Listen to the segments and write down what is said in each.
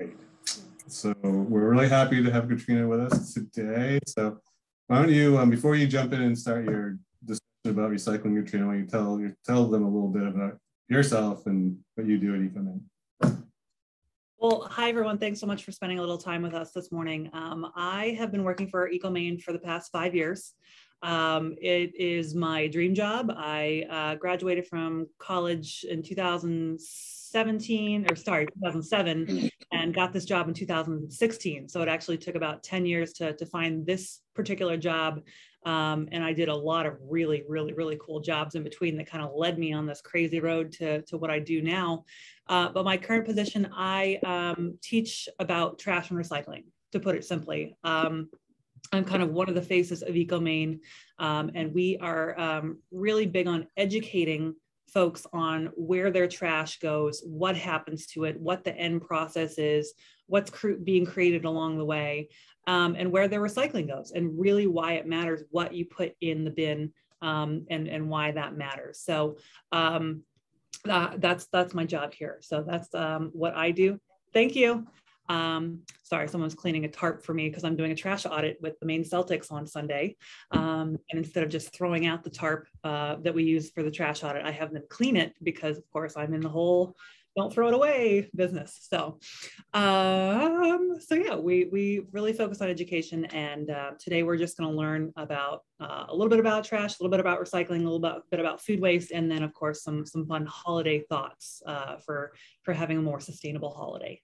Great. So we're really happy to have Katrina with us today. So why don't you, um, before you jump in and start your discussion about recycling, Katrina, why don't you tell, you tell them a little bit about yourself and what you do at EcoMaine. Well, hi everyone. Thanks so much for spending a little time with us this morning. Um, I have been working for EcoMaine for the past five years. Um, it is my dream job. I uh, graduated from college in 2017, or sorry, 2007, and got this job in 2016. So it actually took about 10 years to, to find this particular job. Um, and I did a lot of really, really, really cool jobs in between that kind of led me on this crazy road to, to what I do now. Uh, but my current position, I um, teach about trash and recycling, to put it simply. Um, I'm kind of one of the faces of EcoMaine, um, and we are um, really big on educating folks on where their trash goes, what happens to it, what the end process is, what's cr- being created along the way, um, and where their recycling goes, and really why it matters what you put in the bin um, and and why that matters. So um, uh, that's that's my job here. So that's um, what I do. Thank you. Um, sorry, someone's cleaning a tarp for me because I'm doing a trash audit with the Maine Celtics on Sunday. Um, and instead of just throwing out the tarp uh, that we use for the trash audit, I have them clean it because, of course, I'm in the whole don't throw it away business. So, um, so yeah, we we really focus on education, and uh, today we're just going to learn about uh, a little bit about trash, a little bit about recycling, a little bit, bit about food waste, and then of course some some fun holiday thoughts uh, for for having a more sustainable holiday.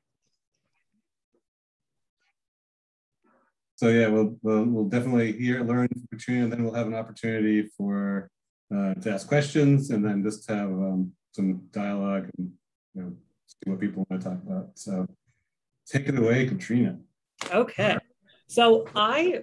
So yeah, we'll, we'll, we'll definitely hear, learn from Katrina, and then we'll have an opportunity for uh, to ask questions and then just have um, some dialogue and you know, see what people want to talk about. So take it away, Katrina. Okay. So I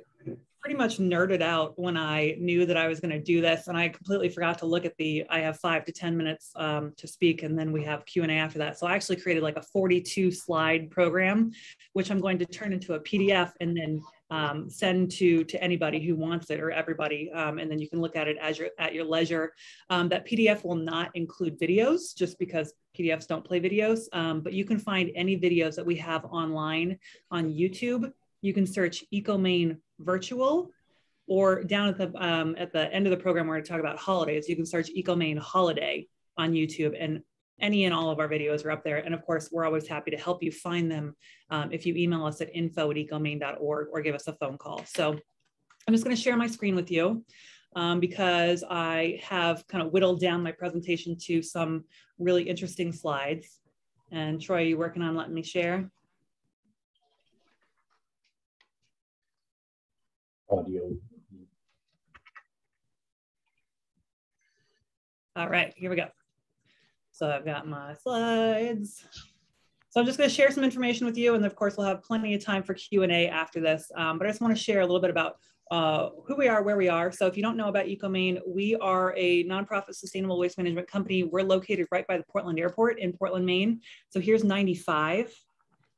pretty much nerded out when I knew that I was going to do this, and I completely forgot to look at the. I have five to ten minutes um, to speak, and then we have Q and A after that. So I actually created like a 42 slide program, which I'm going to turn into a PDF and then um, send to to anybody who wants it or everybody, um, and then you can look at it as your at your leisure. Um, that PDF will not include videos, just because PDFs don't play videos, um, but you can find any videos that we have online on YouTube. You can search EcoMaine Virtual, or down at the um, at the end of the program, we're going to talk about holidays. You can search EcoMaine Holiday on YouTube, and any and all of our videos are up there. And of course, we're always happy to help you find them um, if you email us at info at ecomaine.org or give us a phone call. So I'm just going to share my screen with you um, because I have kind of whittled down my presentation to some really interesting slides. And Troy, are you working on letting me share? Audio. All right, here we go. So I've got my slides. So I'm just going to share some information with you, and of course we'll have plenty of time for Q&A after this. Um, but I just want to share a little bit about uh, who we are, where we are. So if you don't know about EcoMaine, we are a nonprofit sustainable waste management company. We're located right by the Portland Airport in Portland, Maine. So here's 95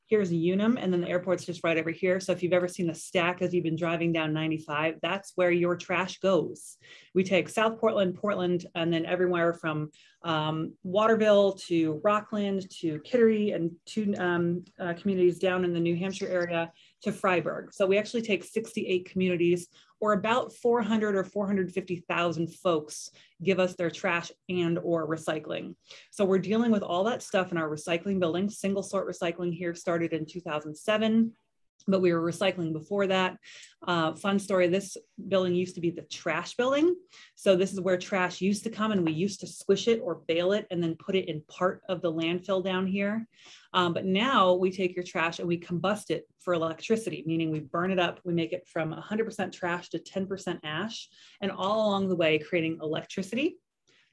here's a Unum, and then the airport's just right over here. So if you've ever seen the stack as you've been driving down 95, that's where your trash goes. We take South Portland, Portland, and then everywhere from um, Waterville to Rockland to Kittery and two um, uh, communities down in the New Hampshire area to Fryeburg. So we actually take 68 communities or about 400 or 450,000 folks give us their trash and or recycling. So we're dealing with all that stuff in our recycling building. Single sort recycling here started in 2007 but we were recycling before that. Uh, fun story, this building used to be the trash building. So this is where trash used to come and we used to squish it or bale it and then put it in part of the landfill down here. Um, but now we take your trash and we combust it for electricity, meaning we burn it up, we make it from 100% trash to 10% ash, and all along the way creating electricity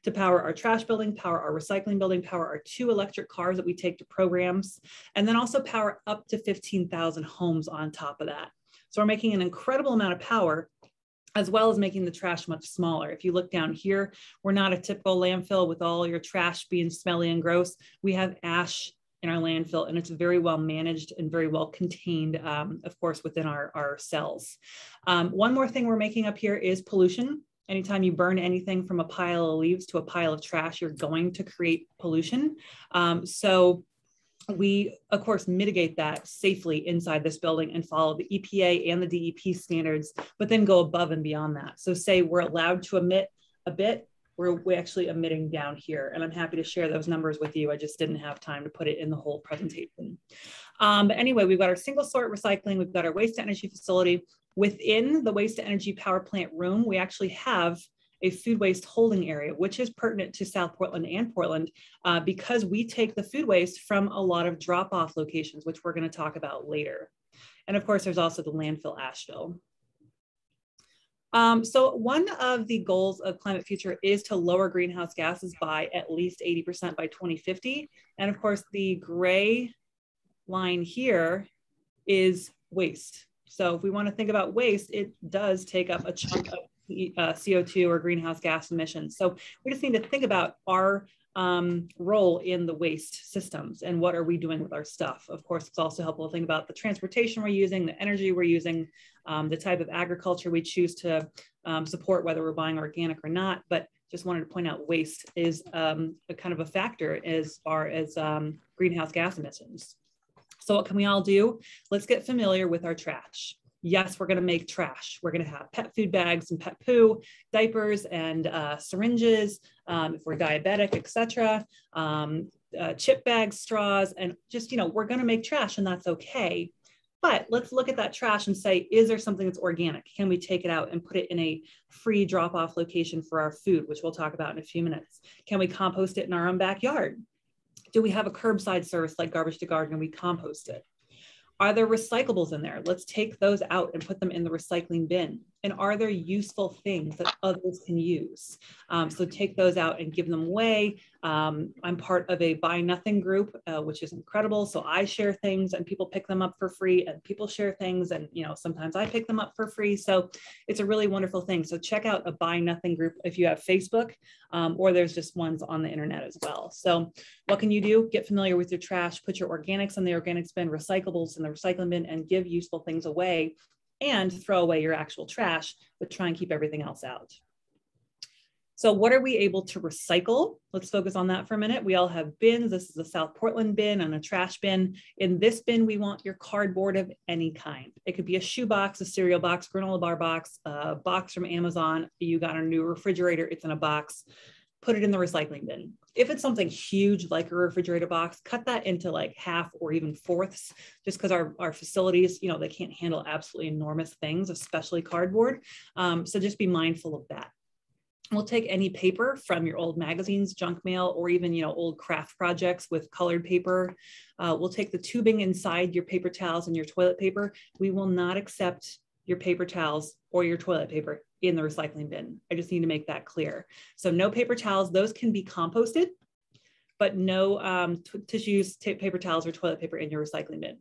to power our trash building, power our recycling building, power our two electric cars that we take to programs, and then also power up to 15,000 homes on top of that. So we're making an incredible amount of power as well as making the trash much smaller. If you look down here, we're not a typical landfill with all your trash being smelly and gross. We have ash in our landfill and it's very well managed and very well contained, um, of course, within our, our cells. Um, one more thing we're making up here is pollution anytime you burn anything from a pile of leaves to a pile of trash, you're going to create pollution. Um, so we, of course, mitigate that safely inside this building and follow the EPA and the DEP standards, but then go above and beyond that. So say we're allowed to emit a bit, we're, actually emitting down here. And I'm happy to share those numbers with you. I just didn't have time to put it in the whole presentation. Um, but anyway, we've got our single sort recycling, we've got our waste to energy facility. Within the waste to energy power plant room, we actually have a food waste holding area, which is pertinent to South Portland and Portland uh, because we take the food waste from a lot of drop off locations, which we're going to talk about later. And of course, there's also the landfill ashfill. Um, so one of the goals of Climate Future is to lower greenhouse gases by at least 80% by 2050. And of course, the gray line here is waste. So if we want to think about waste, it does take up a chunk of uh, CO2 or greenhouse gas emissions. So we just need to think about our um, role in the waste systems and what are we doing with our stuff. Of course, it's also helpful to think about the transportation we're using, the energy we're using, um, the type of agriculture we choose to um, support, whether we're buying organic or not. But just wanted to point out waste is um, a kind of a factor as far as um, greenhouse gas emissions. So what can we all do? Let's get familiar with our trash yes, we're going to make trash. We're going to have pet food bags and pet poo, diapers and uh, syringes, um, if we're diabetic, etc. Um, uh, chip bags, straws, and just, you know, we're going to make trash and that's okay. But let's look at that trash and say, is there something that's organic? Can we take it out and put it in a free drop off location for our food, which we'll talk about in a few minutes? Can we compost it in our own backyard? Do we have a curbside service like Garbage to Garden and we compost it? Are there recyclables in there? Let's take those out and put them in the recycling bin. And are there useful things that others can use? Um, so take those out and give them away. Um, I'm part of a buy nothing group, uh, which is incredible. So I share things and people pick them up for free and people share things. And, you know, sometimes I pick them up for free. So it's a really wonderful thing. So check out a buy nothing group if you have Facebook um, or there's just ones on the internet as well. So what can you do? Get familiar with your trash, put your organics in the organics bin, recyclables in the recycling bin and give useful things away and throw away your actual trash, but try and keep everything else out. So what are we able to recycle? Let's focus on that for a minute. We all have bins. This is a South Portland bin and a trash bin. In this bin, we want your cardboard of any kind. It could be a shoe box, a cereal box, granola bar box, a box from Amazon. You got a new refrigerator, it's in a box. Put it in the recycling bin. If it's something huge like a refrigerator box, cut that into like half or even fourths, just because our, our facilities, you know, they can't handle absolutely enormous things, especially cardboard. Um, so just be mindful of that. We'll take any paper from your old magazines, junk mail, or even you know old craft projects with colored paper. Uh, we'll take the tubing inside your paper towels and your toilet paper. We will not accept your paper towels or your toilet paper in the recycling bin. I just need to make that clear. So no paper towels, those can be composted, but no um, tissues, paper towels, or toilet paper in your recycling bin.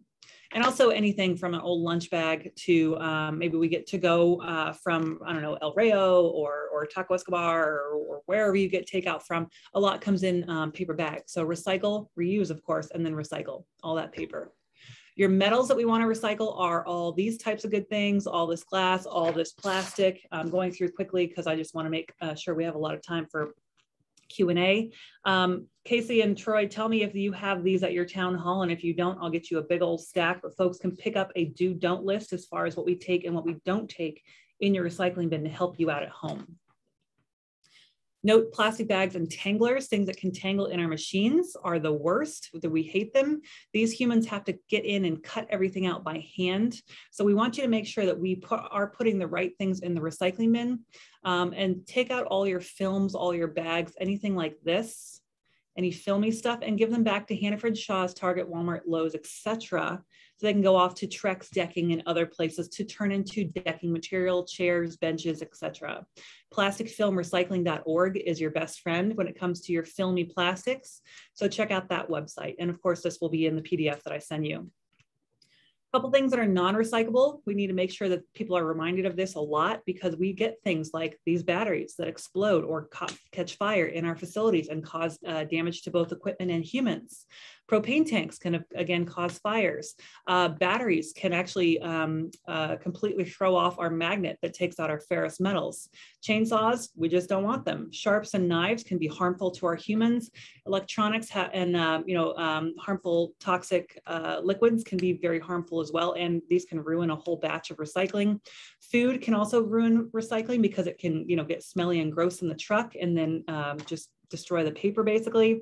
And also anything from an old lunch bag to um, maybe we get to go uh, from, I don't know, El Rayo or, or Taco Escobar or, or, wherever you get takeout from, a lot comes in um, paper bags. So recycle, reuse, of course, and then recycle all that paper. Your metals that we want to recycle are all these types of good things, all this glass, all this plastic. I'm going through quickly because I just want to make uh, sure we have a lot of time for Q&A. Um, Casey and Troy, tell me if you have these at your town hall, and if you don't, I'll get you a big old stack, but folks can pick up a do-don't list as far as what we take and what we don't take in your recycling bin to help you out at home. Note plastic bags and tanglers, things that can tangle in our machines are the worst, that we hate them. These humans have to get in and cut everything out by hand. So we want you to make sure that we put, are putting the right things in the recycling bin um, and take out all your films, all your bags, anything like this, any filmy stuff and give them back to Hannaford, Shaw's, Target, Walmart, Lowe's, etc so they can go off to Trex decking and other places to turn into decking material, chairs, benches, etc. Plasticfilmrecycling.org is your best friend when it comes to your filmy plastics. So check out that website. And of course, this will be in the PDF that I send you couple things that are non-recyclable we need to make sure that people are reminded of this a lot because we get things like these batteries that explode or catch fire in our facilities and cause uh, damage to both equipment and humans Propane tanks can, again, cause fires. Uh, batteries can actually um, uh, completely throw off our magnet that takes out our ferrous metals. Chainsaws, we just don't want them. Sharps and knives can be harmful to our humans. Electronics and, uh, you know, um, harmful toxic uh, liquids can be very harmful as well. And these can ruin a whole batch of recycling. Food can also ruin recycling because it can, you know, get smelly and gross in the truck and then um, just destroy the paper basically.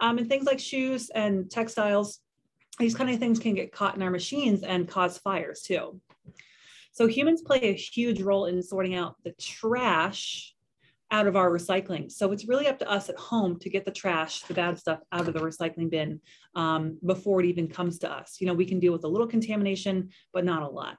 Um, and things like shoes and textiles, these kind of things can get caught in our machines and cause fires too. So humans play a huge role in sorting out the trash out of our recycling. So it's really up to us at home to get the trash, the bad stuff out of the recycling bin um, before it even comes to us. You know, we can deal with a little contamination, but not a lot.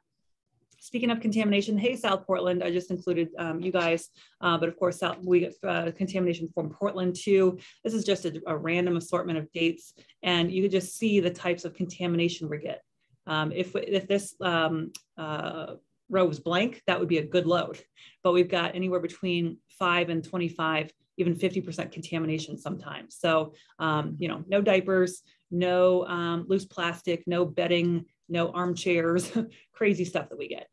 Speaking of contamination, hey, South Portland, I just included um, you guys, uh, but of course, South, we get uh, contamination from Portland too. This is just a, a, random assortment of dates, and you could just see the types of contamination we get. Um, if, if this um, uh, row was blank, that would be a good load, but we've got anywhere between five and 25 even 50% contamination sometimes. So, um, you know, no diapers, no um, loose plastic, no bedding, no armchairs, crazy stuff that we get.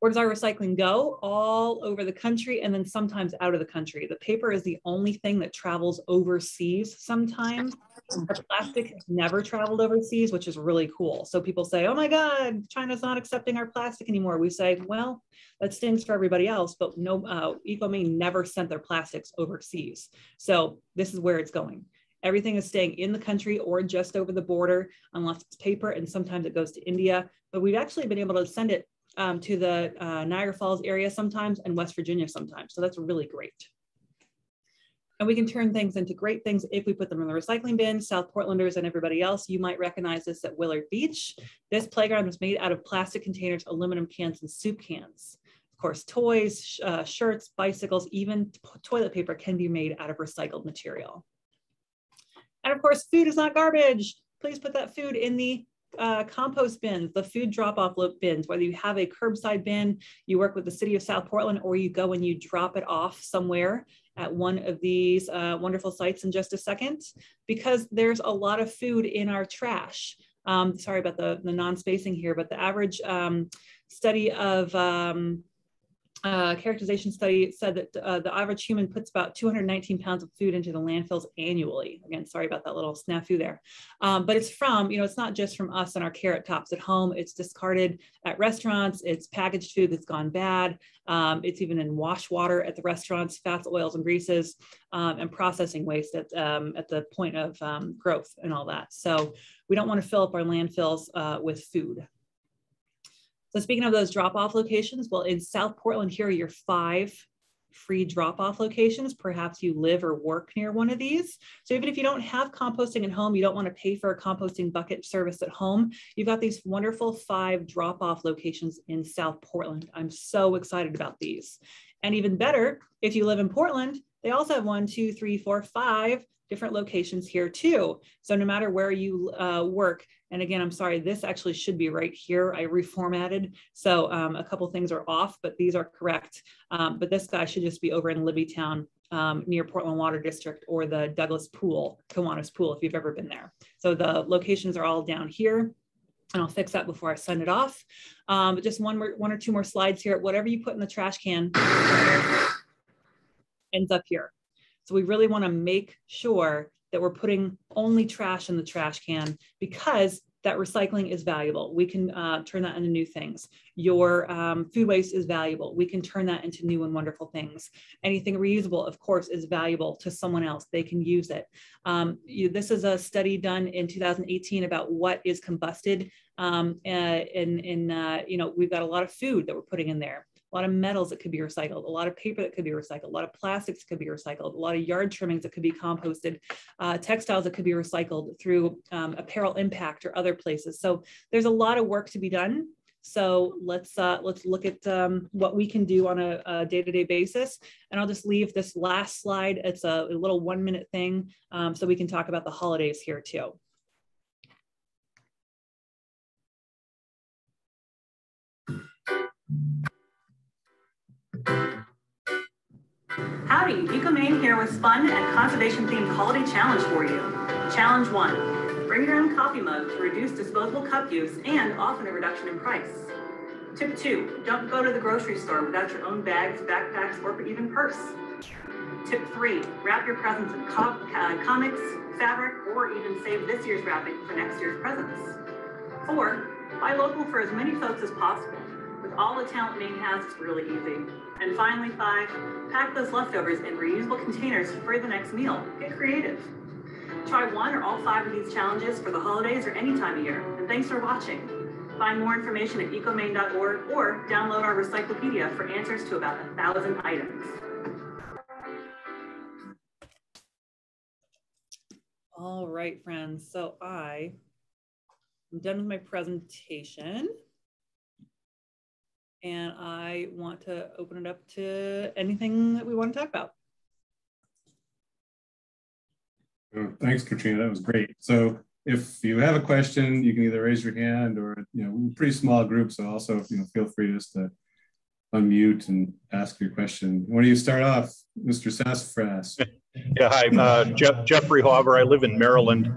Where does our recycling go? All over the country and then sometimes out of the country. The paper is the only thing that travels overseas sometimes. Our plastic has never traveled overseas, which is really cool. So people say, oh my God, China's not accepting our plastic anymore. We say, well, that stings for everybody else, but no, uh, EcoMaine never sent their plastics overseas. So this is where it's going. Everything is staying in the country or just over the border, unless it's paper, and sometimes it goes to India. But we've actually been able to send it um, to the uh, Niagara Falls area sometimes and West Virginia sometimes. So that's really great. And we can turn things into great things if we put them in the recycling bin. South Portlanders and everybody else, you might recognize this at Willard Beach. This playground was made out of plastic containers, aluminum cans, and soup cans. Of course, toys, uh, shirts, bicycles, even toilet paper can be made out of recycled material. And of course, food is not garbage. Please put that food in the uh, compost bins, the food drop-off bins, whether you have a curbside bin, you work with the city of South Portland, or you go and you drop it off somewhere at one of these uh, wonderful sites in just a second, because there's a lot of food in our trash. Um, sorry about the, the non-spacing here, but the average um, study of um, uh, characterization study said that uh, the average human puts about 219 pounds of food into the landfills annually. Again, sorry about that little snafu there. Um, but it's from, you know, it's not just from us and our carrot tops at home. It's discarded at restaurants. It's packaged food that's gone bad. Um, it's even in wash water at the restaurants, fats, oils, and greases, um, and processing waste at, um, at the point of um, growth and all that. So we don't want to fill up our landfills uh, with food. So speaking of those drop-off locations, well, in South Portland, here are your five free drop-off locations. Perhaps you live or work near one of these. So even if you don't have composting at home, you don't want to pay for a composting bucket service at home, you've got these wonderful five drop-off locations in South Portland. I'm so excited about these. And even better, if you live in Portland, they also have one, two, three, four, five different locations here too. So no matter where you uh, work, and again, I'm sorry, this actually should be right here. I reformatted. So um, a couple things are off, but these are correct. Um, but this guy should just be over in Libbytown um, near Portland Water District or the Douglas Pool, Kiwanis Pool, if you've ever been there. So the locations are all down here and I'll fix that before I send it off. Um, but just one more, one or two more slides here. Whatever you put in the trash can ends up here. So we really want to make sure that we're putting only trash in the trash can because that recycling is valuable. We can uh, turn that into new things. Your um, food waste is valuable. We can turn that into new and wonderful things. Anything reusable, of course, is valuable to someone else. They can use it. Um, you, this is a study done in 2018 about what is combusted. Um, uh, in, in uh, you know, we've got a lot of food that we're putting in there a lot of metals that could be recycled, a lot of paper that could be recycled, a lot of plastics could be recycled, a lot of yard trimmings that could be composted, uh, textiles that could be recycled through um, apparel impact or other places. So there's a lot of work to be done. So let's uh, let's look at um, what we can do on a, day-to-day basis. And I'll just leave this last slide. It's a, a little one-minute thing, um, so we can talk about the holidays here too. Howdy, EcoMaine here with fun and conservation-themed holiday challenge for you. Challenge one, bring your own coffee mug to reduce disposable cup use and often a reduction in price. Tip two, don't go to the grocery store without your own bags, backpacks, or even purse. Tip three, wrap your presents in co uh, comics, fabric, or even save this year's wrapping for next year's presents. Four, buy local for as many folks as possible. All the talent Maine has, it's really easy. And finally, five, pack those leftovers in reusable containers for the next meal. Get creative. Try one or all five of these challenges for the holidays or any time of year. And thanks for watching. Find more information at ecomaine.org or download our Recyclopedia for answers to about a thousand items. All right, friends. So I am done with my presentation and I want to open it up to anything that we want to talk about. Thanks, Katrina. That was great. So if you have a question, you can either raise your hand or, you know, pretty small group. So also, you know, feel free just to unmute and ask your question. When do you start off, Mr. Sassafras? yeah, hi, uh, Jeff, Jeffrey Hauber. I live in Maryland.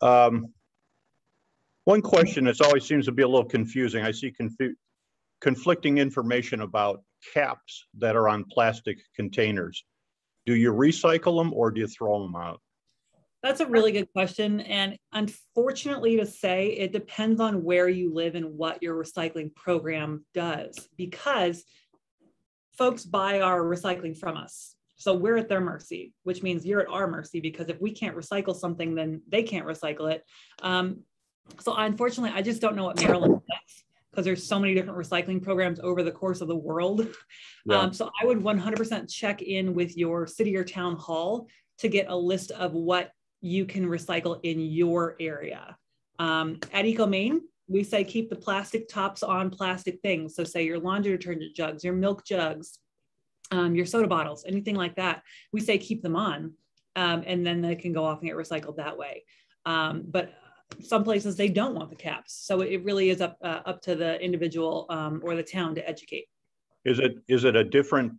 Um, one question that always seems to be a little confusing. I see confu conflicting information about caps that are on plastic containers. Do you recycle them or do you throw them out? That's a really good question. And unfortunately, to say, it depends on where you live and what your recycling program does, because folks buy our recycling from us. So we're at their mercy, which means you're at our mercy because if we can't recycle something, then they can't recycle it. Um, so unfortunately, I just don't know what Maryland because there's so many different recycling programs over the course of the world. Yeah. Um, so I would 100% check in with your city or town hall to get a list of what you can recycle in your area. Um, at EcoMaine, we say keep the plastic tops on plastic things. So say your laundry detergent jugs, your milk jugs, um, your soda bottles, anything like that. We say keep them on um, and then they can go off and get recycled that way. Um, but some places they don't want the caps. So it really is up uh, up to the individual um, or the town to educate. Is it is it a different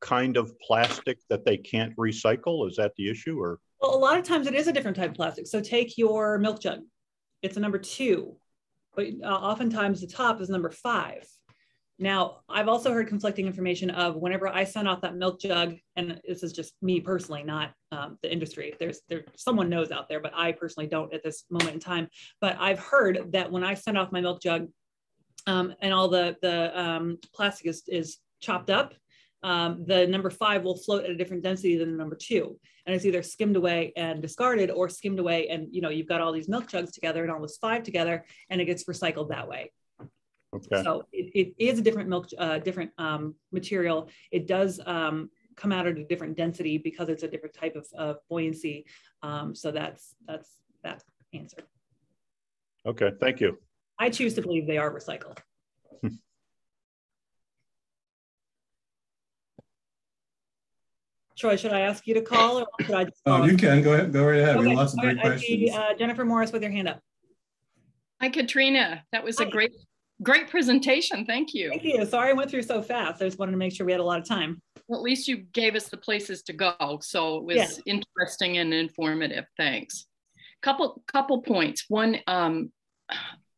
kind of plastic that they can't recycle? Is that the issue or? Well, a lot of times it is a different type of plastic. So take your milk jug. It's a number two, but uh, oftentimes the top is number five. Now, I've also heard conflicting information of whenever I send off that milk jug, and this is just me personally, not um, the industry. There's there someone knows out there, but I personally don't at this moment in time. But I've heard that when I send off my milk jug, um, and all the the um, plastic is is chopped up, um, the number five will float at a different density than the number two, and it's either skimmed away and discarded, or skimmed away and you know you've got all these milk jugs together and all this five together, and it gets recycled that way. Okay. So it, it is a different milk, uh, different um, material. It does um, come out at a different density because it's a different type of, of buoyancy. Um, so that's that's that answer. Okay, thank you. I choose to believe they are recycled. Troy, should I ask you to call or should I just Oh, you can. Go ahead. Go right ahead. Okay. We have lots of great questions. See, uh, Jennifer Morris with your hand up. Hi, Katrina. That was Hi. a great Great presentation. Thank you. Thank you. Sorry I went through so fast. I just wanted to make sure we had a lot of time. Well, at least you gave us the places to go. So it was interesting and informative. Thanks. Couple couple points. One, um,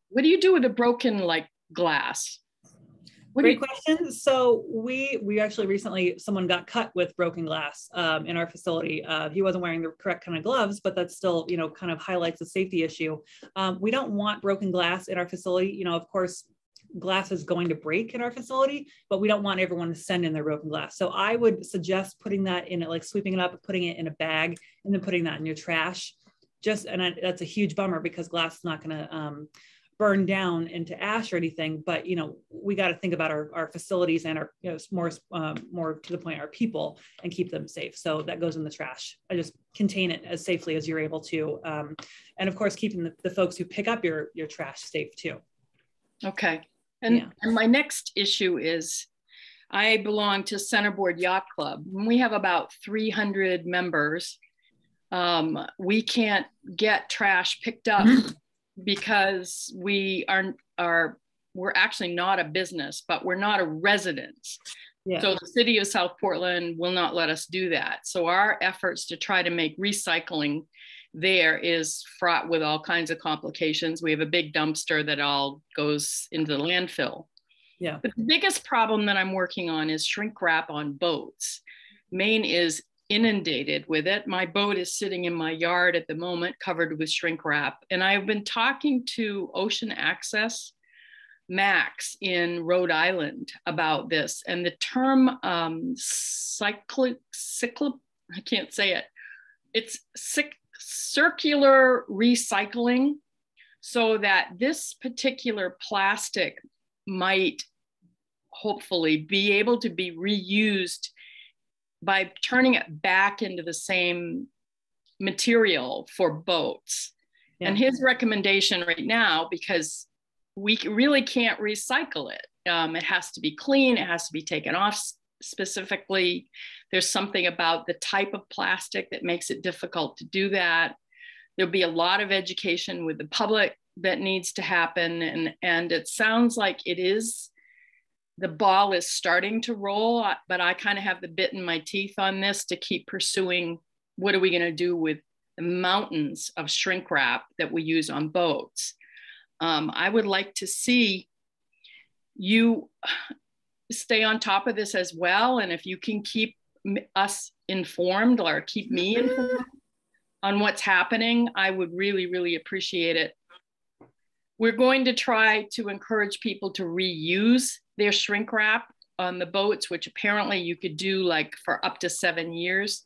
what do you do with a broken like glass? What Great question. So we we actually recently someone got cut with broken glass um, in our facility. Uh, he wasn't wearing the correct kind of gloves, but that still you know kind of highlights the safety issue. Um, we don't want broken glass in our facility. You know, of course, glass is going to break in our facility, but we don't want everyone to send in their broken glass. So I would suggest putting that in it, like sweeping it up, putting it in a bag, and then putting that in your trash. Just and I, that's a huge bummer because glass is not going to um, burn down into ash or anything but you know we got to think about our, our facilities and our you know more um, more to the point our people and keep them safe. So that goes in the trash. I just contain it as safely as you're able to um, and of course keeping the, the, folks who pick up your your trash safe too. Okay. And, yeah. and my next issue is i belong to centerboard yacht club. We have about 300 members um, we can't get trash picked up because we are are we're actually not a business, but we're not a residence. Yeah. So the city of South Portland will not let us do that. So our efforts to try to make recycling there is fraught with all kinds of complications. We have a big dumpster that all goes into the landfill. Yeah. But the biggest problem that I'm working on is shrink wrap on boats. Maine is inundated with it. My boat is sitting in my yard at the moment, covered with shrink wrap. And I've been talking to Ocean Access Max in Rhode Island about this. And the term um, cyclic, cyclic, I can't say it. It's circular recycling so that this particular plastic might hopefully be able to be reused by turning it back into the same material for boats. Yeah. And his recommendation right now, because we really can't recycle it, um, it has to be clean, it has to be taken off specifically. There's something about the type of plastic that makes it difficult to do that. There'll be a lot of education with the public that needs to happen. And, and it sounds like it is the ball is starting to roll, but I kind of have the bit in my teeth on this to keep pursuing what are we going to do with the mountains of shrink wrap that we use on boats. Um, I would like to see you stay on top of this as well. And if you can keep us informed or keep me informed on what's happening, I would really, really appreciate it. We're going to try to encourage people to reuse their shrink wrap on the boats, which apparently you could do like for up to seven years.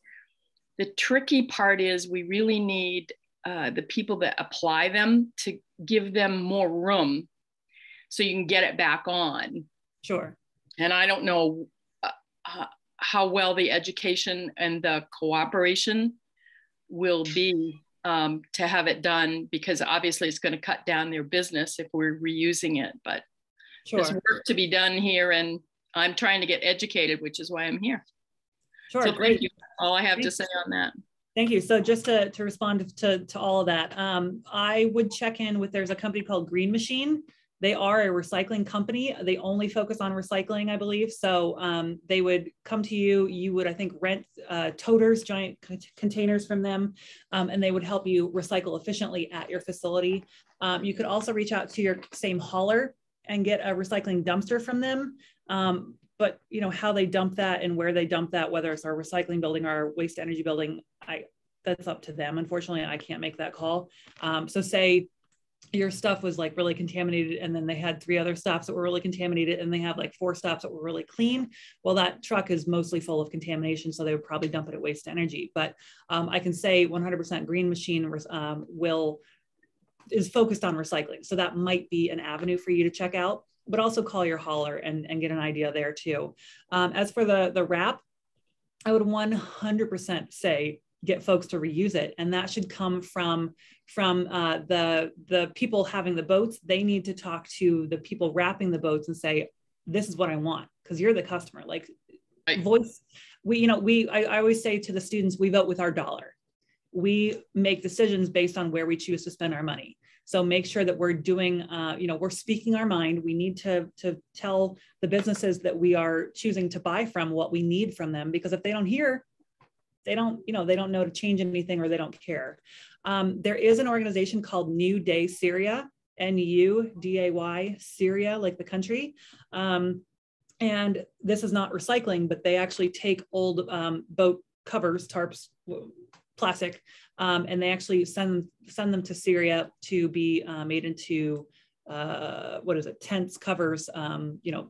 The tricky part is we really need uh, the people that apply them to give them more room so you can get it back on. Sure. And I don't know uh, uh how well the education and the cooperation will be um, to have it done because obviously it's going to cut down their business if we're reusing it. But sure. there's work to be done here, and I'm trying to get educated, which is why I'm here. Sure, so great. You. All I have to say on that. Thank you. So just to, to respond to, to all of that, um, I would check in with, there's a company called Green Machine. They are a recycling company. They only focus on recycling, I believe. So um, they would come to you. You would, I think, rent uh, toters, giant containers from them, um, and they would help you recycle efficiently at your facility. Um, you could also reach out to your same hauler and get a recycling dumpster from them. Um, but you know how they dump that and where they dump that, whether it's our recycling building or our waste energy building, I that's up to them. Unfortunately, I can't make that call. Um, so say your stuff was like really contaminated and then they had three other stops that were really contaminated and they have like four stops that were really clean well that truck is mostly full of contamination so they would probably dump it at waste energy but um, i can say 100% green machine um, will is focused on recycling. So that might be an avenue for you to check out, but also call your hauler and, and get an idea there too. Um, as for the, the wrap, I would 100% say get folks to reuse it. And that should come from from uh, the the people having the boats. They need to talk to the people wrapping the boats and say this is what i want because you're the customer. Like right. voice we you know we I, I always say to the students we vote with our dollar. We make decisions based on where we choose to spend our money. So make sure that we're doing, uh, you know, we're speaking our mind. We need to, to tell the businesses that we are choosing to buy from what we need from them, because if they don't hear, they don't, you know, they don't know to change anything or they don't care. Um, there is an organization called NuDay Syria, N-U-D-A-Y, Syria, like the country. Um, and this is not recycling, but they actually take old um, boat covers, tarps, plastic, um, and they actually send send them to Syria to be uh, made into uh, what is it tents, covers, um, you know,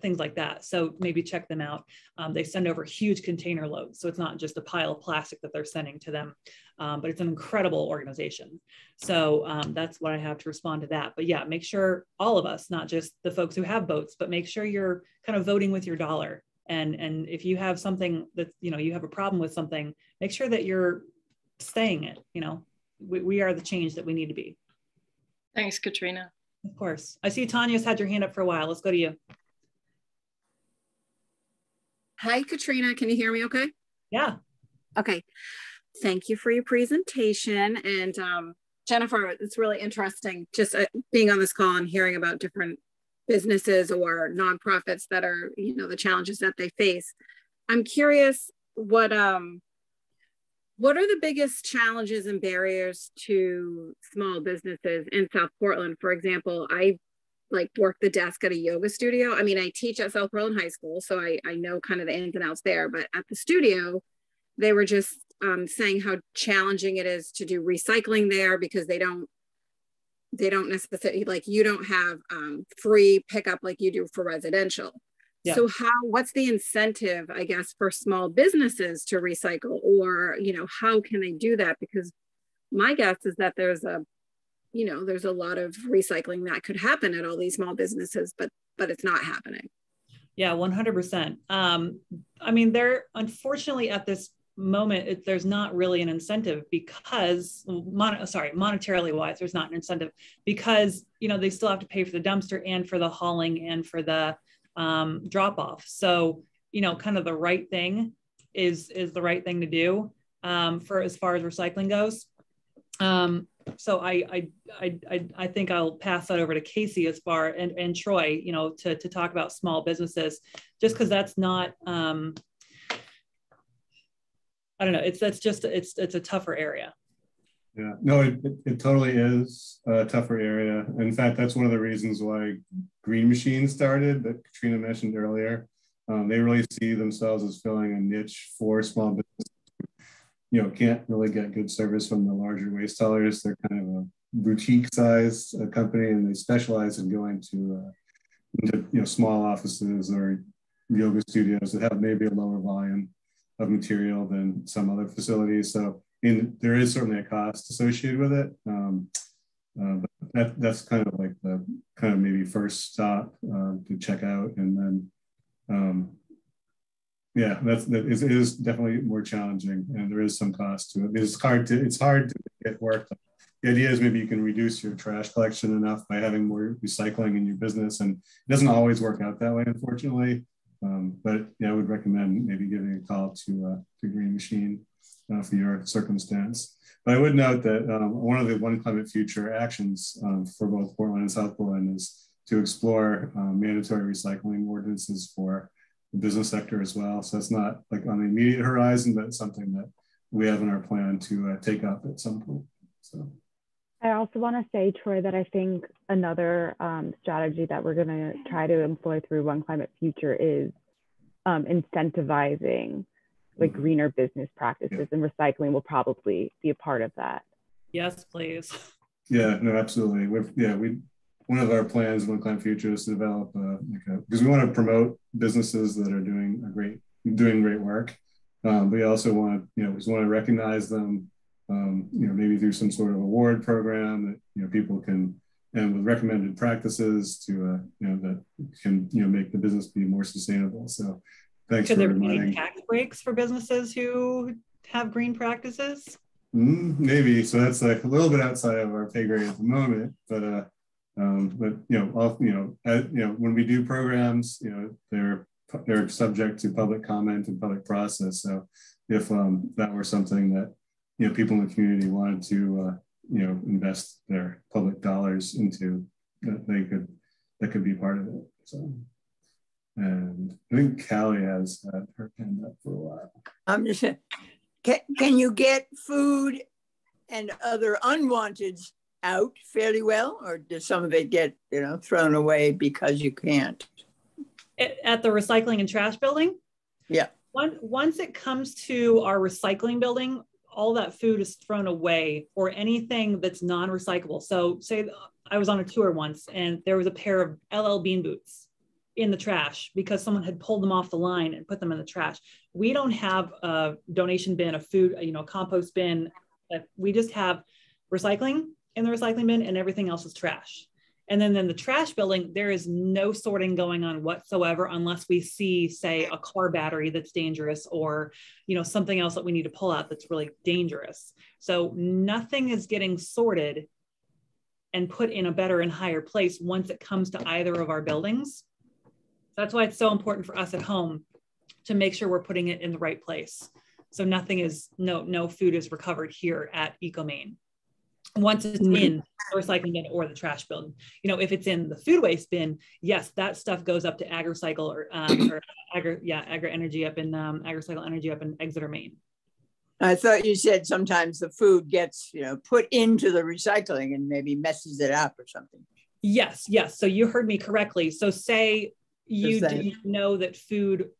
things like that. So maybe check them out. Um, they send over huge container loads, so it's not just a pile of plastic that they're sending to them, um, but it's an incredible organization. So um, that's what I have to respond to that. But yeah, make sure all of us, not just the folks who have boats, but make sure you're kind of voting with your dollar and and if you have something that you know you have a problem with something make sure that you're saying it you know we, we are the change that we need to be thanks katrina of course. I see tanya's had your hand up for a while. Let's go to you. Hi katrina. Can you hear me okay? Yeah. Okay. Thank you for your presentation. And um, jennifer it's really interesting just uh, being on this call and hearing about different businesses or nonprofits that are, you know, the challenges that they face. I'm curious what um what are the biggest challenges and barriers to small businesses in South Portland? For example, I like work the desk at a yoga studio. I mean, I teach at South Portland High School, so I, I know kind of the ins and outs there. But at the studio, they were just um, saying how challenging it is to do recycling there because they don't they don't necessarily like you don't have um, free pickup like you do for residential. Yeah. So how what's the incentive, I guess, for small businesses to recycle, or you know, how can they do that? Because my guess is that there's a you know there's a lot of recycling that could happen at all these small businesses but but it's not happening yeah 100% um, i mean there unfortunately at this moment it, there's not really an incentive because mon- sorry monetarily wise there's not an incentive because you know they still have to pay for the dumpster and for the hauling and for the um, drop off so you know kind of the right thing is is the right thing to do um, for as far as recycling goes um, so I, I, I, I think I'll pass that over to Casey as far and, and Troy, you know, to, to talk about small businesses, just because that's not, um, I don't know, it's that's just it's it's a tougher area. Yeah, no, it, it, totally is a tougher area. In fact, that's one of the reasons why Green Machine started that Katrina mentioned earlier. Um, they really see themselves as filling a niche for small business you know, can't really get good service from the larger waste haulers. They're kind of a boutique size uh, company and they specialize in going to, uh, into, you know, small offices or yoga studios that have maybe a lower volume of material than some other facilities. So in, there is certainly a cost associated with it. Um, uh, but that, that's kind of like the kind of maybe first stop uh, to check out and then um, yeah, that's that is, is definitely more challenging, and there is some cost to it. It's hard to it's hard to get work. The idea is maybe you can reduce your trash collection enough by having more recycling in your business, and it doesn't always work out that way, unfortunately. Um, but yeah, I would recommend maybe giving a call to uh, to Green Machine uh, for your circumstance. But I would note that um, one of the One Climate Future actions um, for both Portland and South Portland is to explore um, mandatory recycling ordinances for the business sector as well. So it's not like on the immediate horizon, but something that we have in our plan to uh, take up at some point. So. I also want to say, Troy, that I think another um, strategy that we're going to try to employ through One Climate Future is um, incentivizing like greener business practices, yeah. and recycling will probably be a part of that. Yes, please. Yeah, no, absolutely. We've, yeah, we one of our plans One Climate Future is to develop a, like a, because we want to promote businesses that are doing a great doing great work. Um, we also want to, you know, we just want to recognize them, um, you know, maybe through some sort of award program that you know people can and with recommended practices to uh, you know that can you know make the business be more sustainable. So thanks Could for there be tax breaks for businesses who have green practices? Mm, maybe. So that's like a little bit outside of our pay grade at the moment, but uh, um, but you know, all, you know, uh, you know, when we do programs, you know, they're they're subject to public comment and public process. So if um, that were something that you know people in the community wanted to uh, you know invest their public dollars into, that they could that could be part of it. So. And I think Callie has had her hand up for a while. I'm just saying, can, can you get food and other unwanted out fairly well, or does some of it get you know thrown away because you can't? At the recycling and trash building. Yeah. One, once it comes to our recycling building, all that food is thrown away or anything that's non-recyclable. So say I was on a tour once and there was a pair of LL Bean boots in the trash because someone had pulled them off the line and put them in the trash. We don't have a donation bin, a food, you know, compost bin. Uh, we just have recycling in the recycling bin and everything else is trash. And then in the trash building, there is no sorting going on whatsoever unless we see, say, a car battery that's dangerous or, you know, something else that we need to pull out that's really dangerous. So nothing is getting sorted and put in a better and higher place once it comes to either of our buildings. That's why it's so important for us at home to make sure we're putting it in the right place. So nothing is, no, no food is recovered here at EcoMaine once it's mm-hmm. in the recycling bin or the trash bin. You know, if it's in the food waste bin, yes, that stuff goes up to AgriCycle or, um, or agri, yeah, Agri Energy up in um, AgriCycle Energy up in Exeter, Maine. I thought you said sometimes the food gets, you know, put into the recycling and maybe messes it up or something. Yes, yes. So you heard me correctly. So say you didn't know that food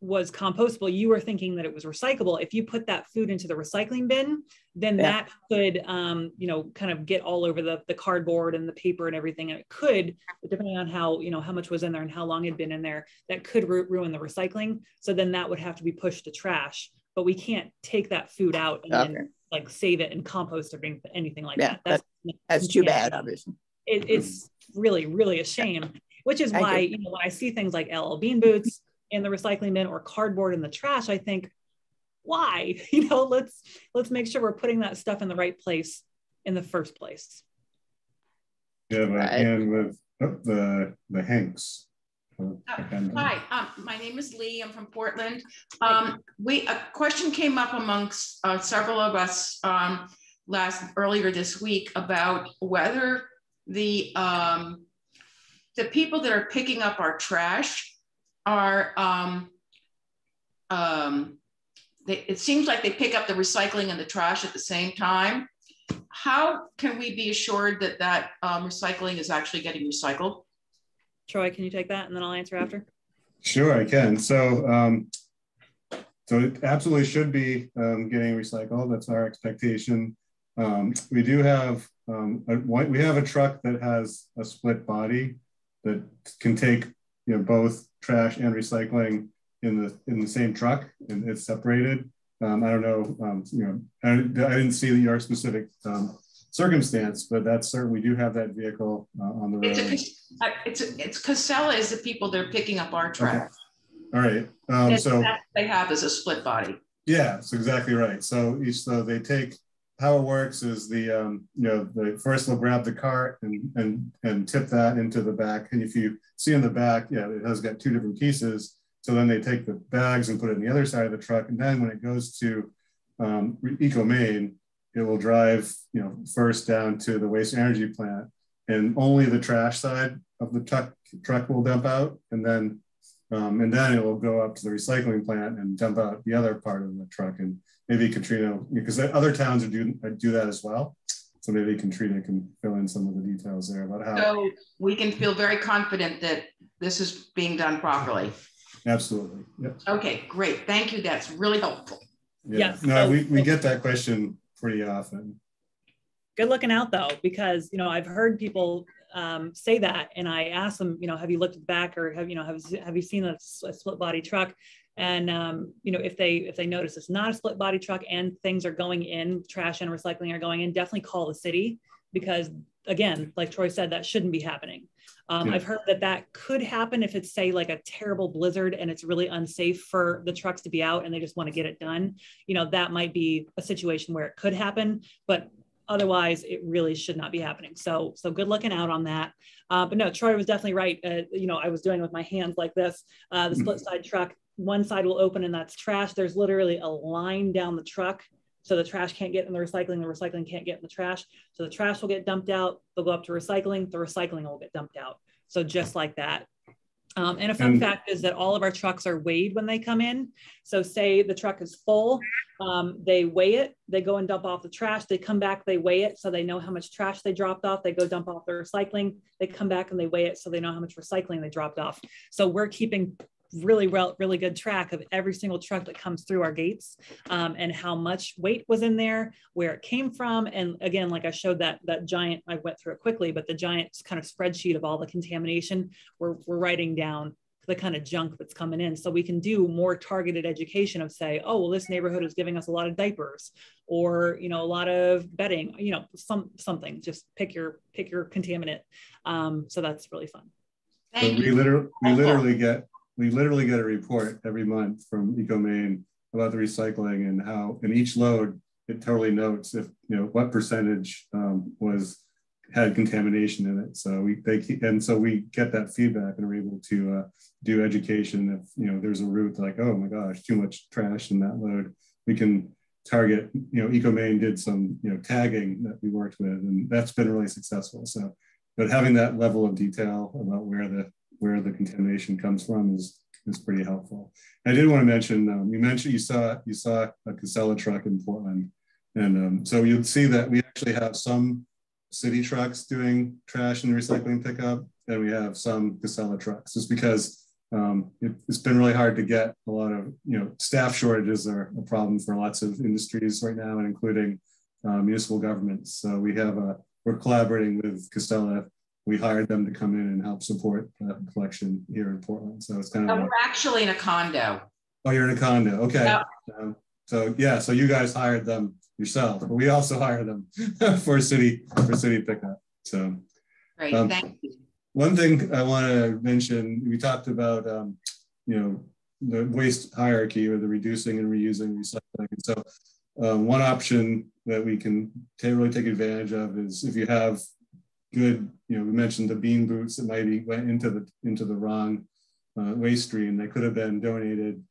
was compostable, you were thinking that it was recyclable. If you put that food into the recycling bin, then yeah. that could, um, you know, kind of get all over the, the cardboard and the paper and everything. And it could, depending on how, you know, how much was in there and how long it had been in there, that could ru- ruin the recycling. So then that would have to be pushed to trash. But we can't take that food out and okay. then like save it and compost or anything like yeah, that. That's, that's, that's too bad, obviously. It, it's really, really a shame. Which is why, you know, when I see things like LL Bean Boots in the recycling bin or cardboard in the trash, I think, why? You know, let's let's make sure we're putting that stuff in the right place in the first place. Yeah, and with oh, the the Hanks. Uh, hi, um, my name is Lee. I'm from Portland. Um, we a question came up amongst uh, several of us um, last earlier this week about whether the um, the people that are picking up our trash are, um, um, they, it seems like they pick up the recycling and the trash at the same time. How can we be assured that that um, recycling is actually getting recycled? Troy, can you take that and then I'll answer after? Sure, I can. So, um, so it absolutely should be um, getting recycled. That's our expectation. Um, we do have um, a, we have a truck that has a split body that can take you know both trash and recycling in the in the same truck and it's separated. Um, I don't know, um, you know, I, I, didn't see your specific um, circumstance, but that's certain. We do have that vehicle uh, on the road. It's a, it's it's Casella is the people they're picking up our trash. Okay. All right. Um, so they have is a split body. Yeah, that's exactly right. So each so they take how it works is the um, you know the first they'll grab the cart and and and tip that into the back. And if you see in the back yeah it has got two different pieces. So then they take the bags and put it on the other side of the truck. And then when it goes to um, EcoMaine it will drive you know first down to the waste energy plant. And only the trash side of the truck truck will dump out. And then um, and then it will go up to the recycling plant and dump out the other part of the truck. And maybe Katrina, because other towns do do that as well. So maybe Katrina can fill in some of the details there about how. So we can feel very confident that this is being done properly. Absolutely. Yep. Okay, great. Thank you. That's really helpful. Yeah. Yes. No, we, we get that question pretty often. Good looking out though, because you know I've heard people um, say that, and I ask them, you know, have you looked back or have you know have have you seen a, a split body truck? And um, you know, if they if they notice it's not a split body truck and things are going in, trash and recycling are going in, definitely call the city because again, like Troy said, that shouldn't be happening. Um, yeah. I've heard that that could happen if it's say like a terrible blizzard and it's really unsafe for the trucks to be out and they just want to get it done. You know, that might be a situation where it could happen, but otherwise it really should not be happening. So, so good looking out on that. Uh, but no, Troy was definitely right. Uh, you know, I was doing with my hands like this, uh, the mm-hmm. split side truck one side will open and that's trash. There's literally a line down the truck. So the trash can't get in the recycling, the recycling can't get in the trash. So the trash will get dumped out, they'll go up to recycling, the recycling will get dumped out. So just like that. Um, and a fun and, fact is that all of our trucks are weighed when they come in. So say the truck is full, um, they weigh it, they go and dump off the trash, they come back, they weigh it so they know how much trash they dropped off, they go dump off the recycling, they come back and they weigh it so they know how much recycling they dropped off. So we're keeping really, well, really good track of every single truck that comes through our gates um, and how much weight was in there, where it came from. And again, like I showed that, that giant, I went through it quickly, but the giant kind of spreadsheet of all the contamination, we're, we're writing down the kind of junk that's coming in. So we can do more targeted education of say, oh, well, this neighborhood is giving us a lot of diapers or, you know, a lot of bedding, you know, some, something, just pick your, pick your contaminant. Um, so that's really fun. So we literally, we literally get we literally get a report every month from EcoMaine about the recycling and how in each load it totally notes if you know what percentage um, was had contamination in it. So we they and so we get that feedback and are able to uh, do education. If you know there's a route like oh my gosh too much trash in that load, we can Target, you know, EcoMaine did some, you know, tagging that we worked with, and that's been really successful. So, but having that level of detail about where the where the contamination comes from is is pretty helpful. I did want to mention, um, you mentioned you saw you saw a Casella truck in Portland, and um, so you'd see that we actually have some city trucks doing trash and recycling pickup, and we have some Casella trucks, just because um, it, has been really hard to get a lot of, you know, staff shortages are a problem for lots of industries right now, and including uh, municipal governments. So we have a, we're collaborating with Casella. We hired them to come in and help support the collection here in Portland. So it's kind of. We're actually in a condo. Oh, you're in a condo. Okay. Um, so yeah, so you guys hired them yourself, but we also hire them for city for city pickup. So. Great. Um, Thank you. One thing I want to mention, we talked about, um, you know, the waste hierarchy or the reducing and reusing, recycling. And so uh, one option that we can really take advantage of is if you have good, you know, we mentioned the bean boots that maybe went into the into the wrong uh, waste stream. They could have been donated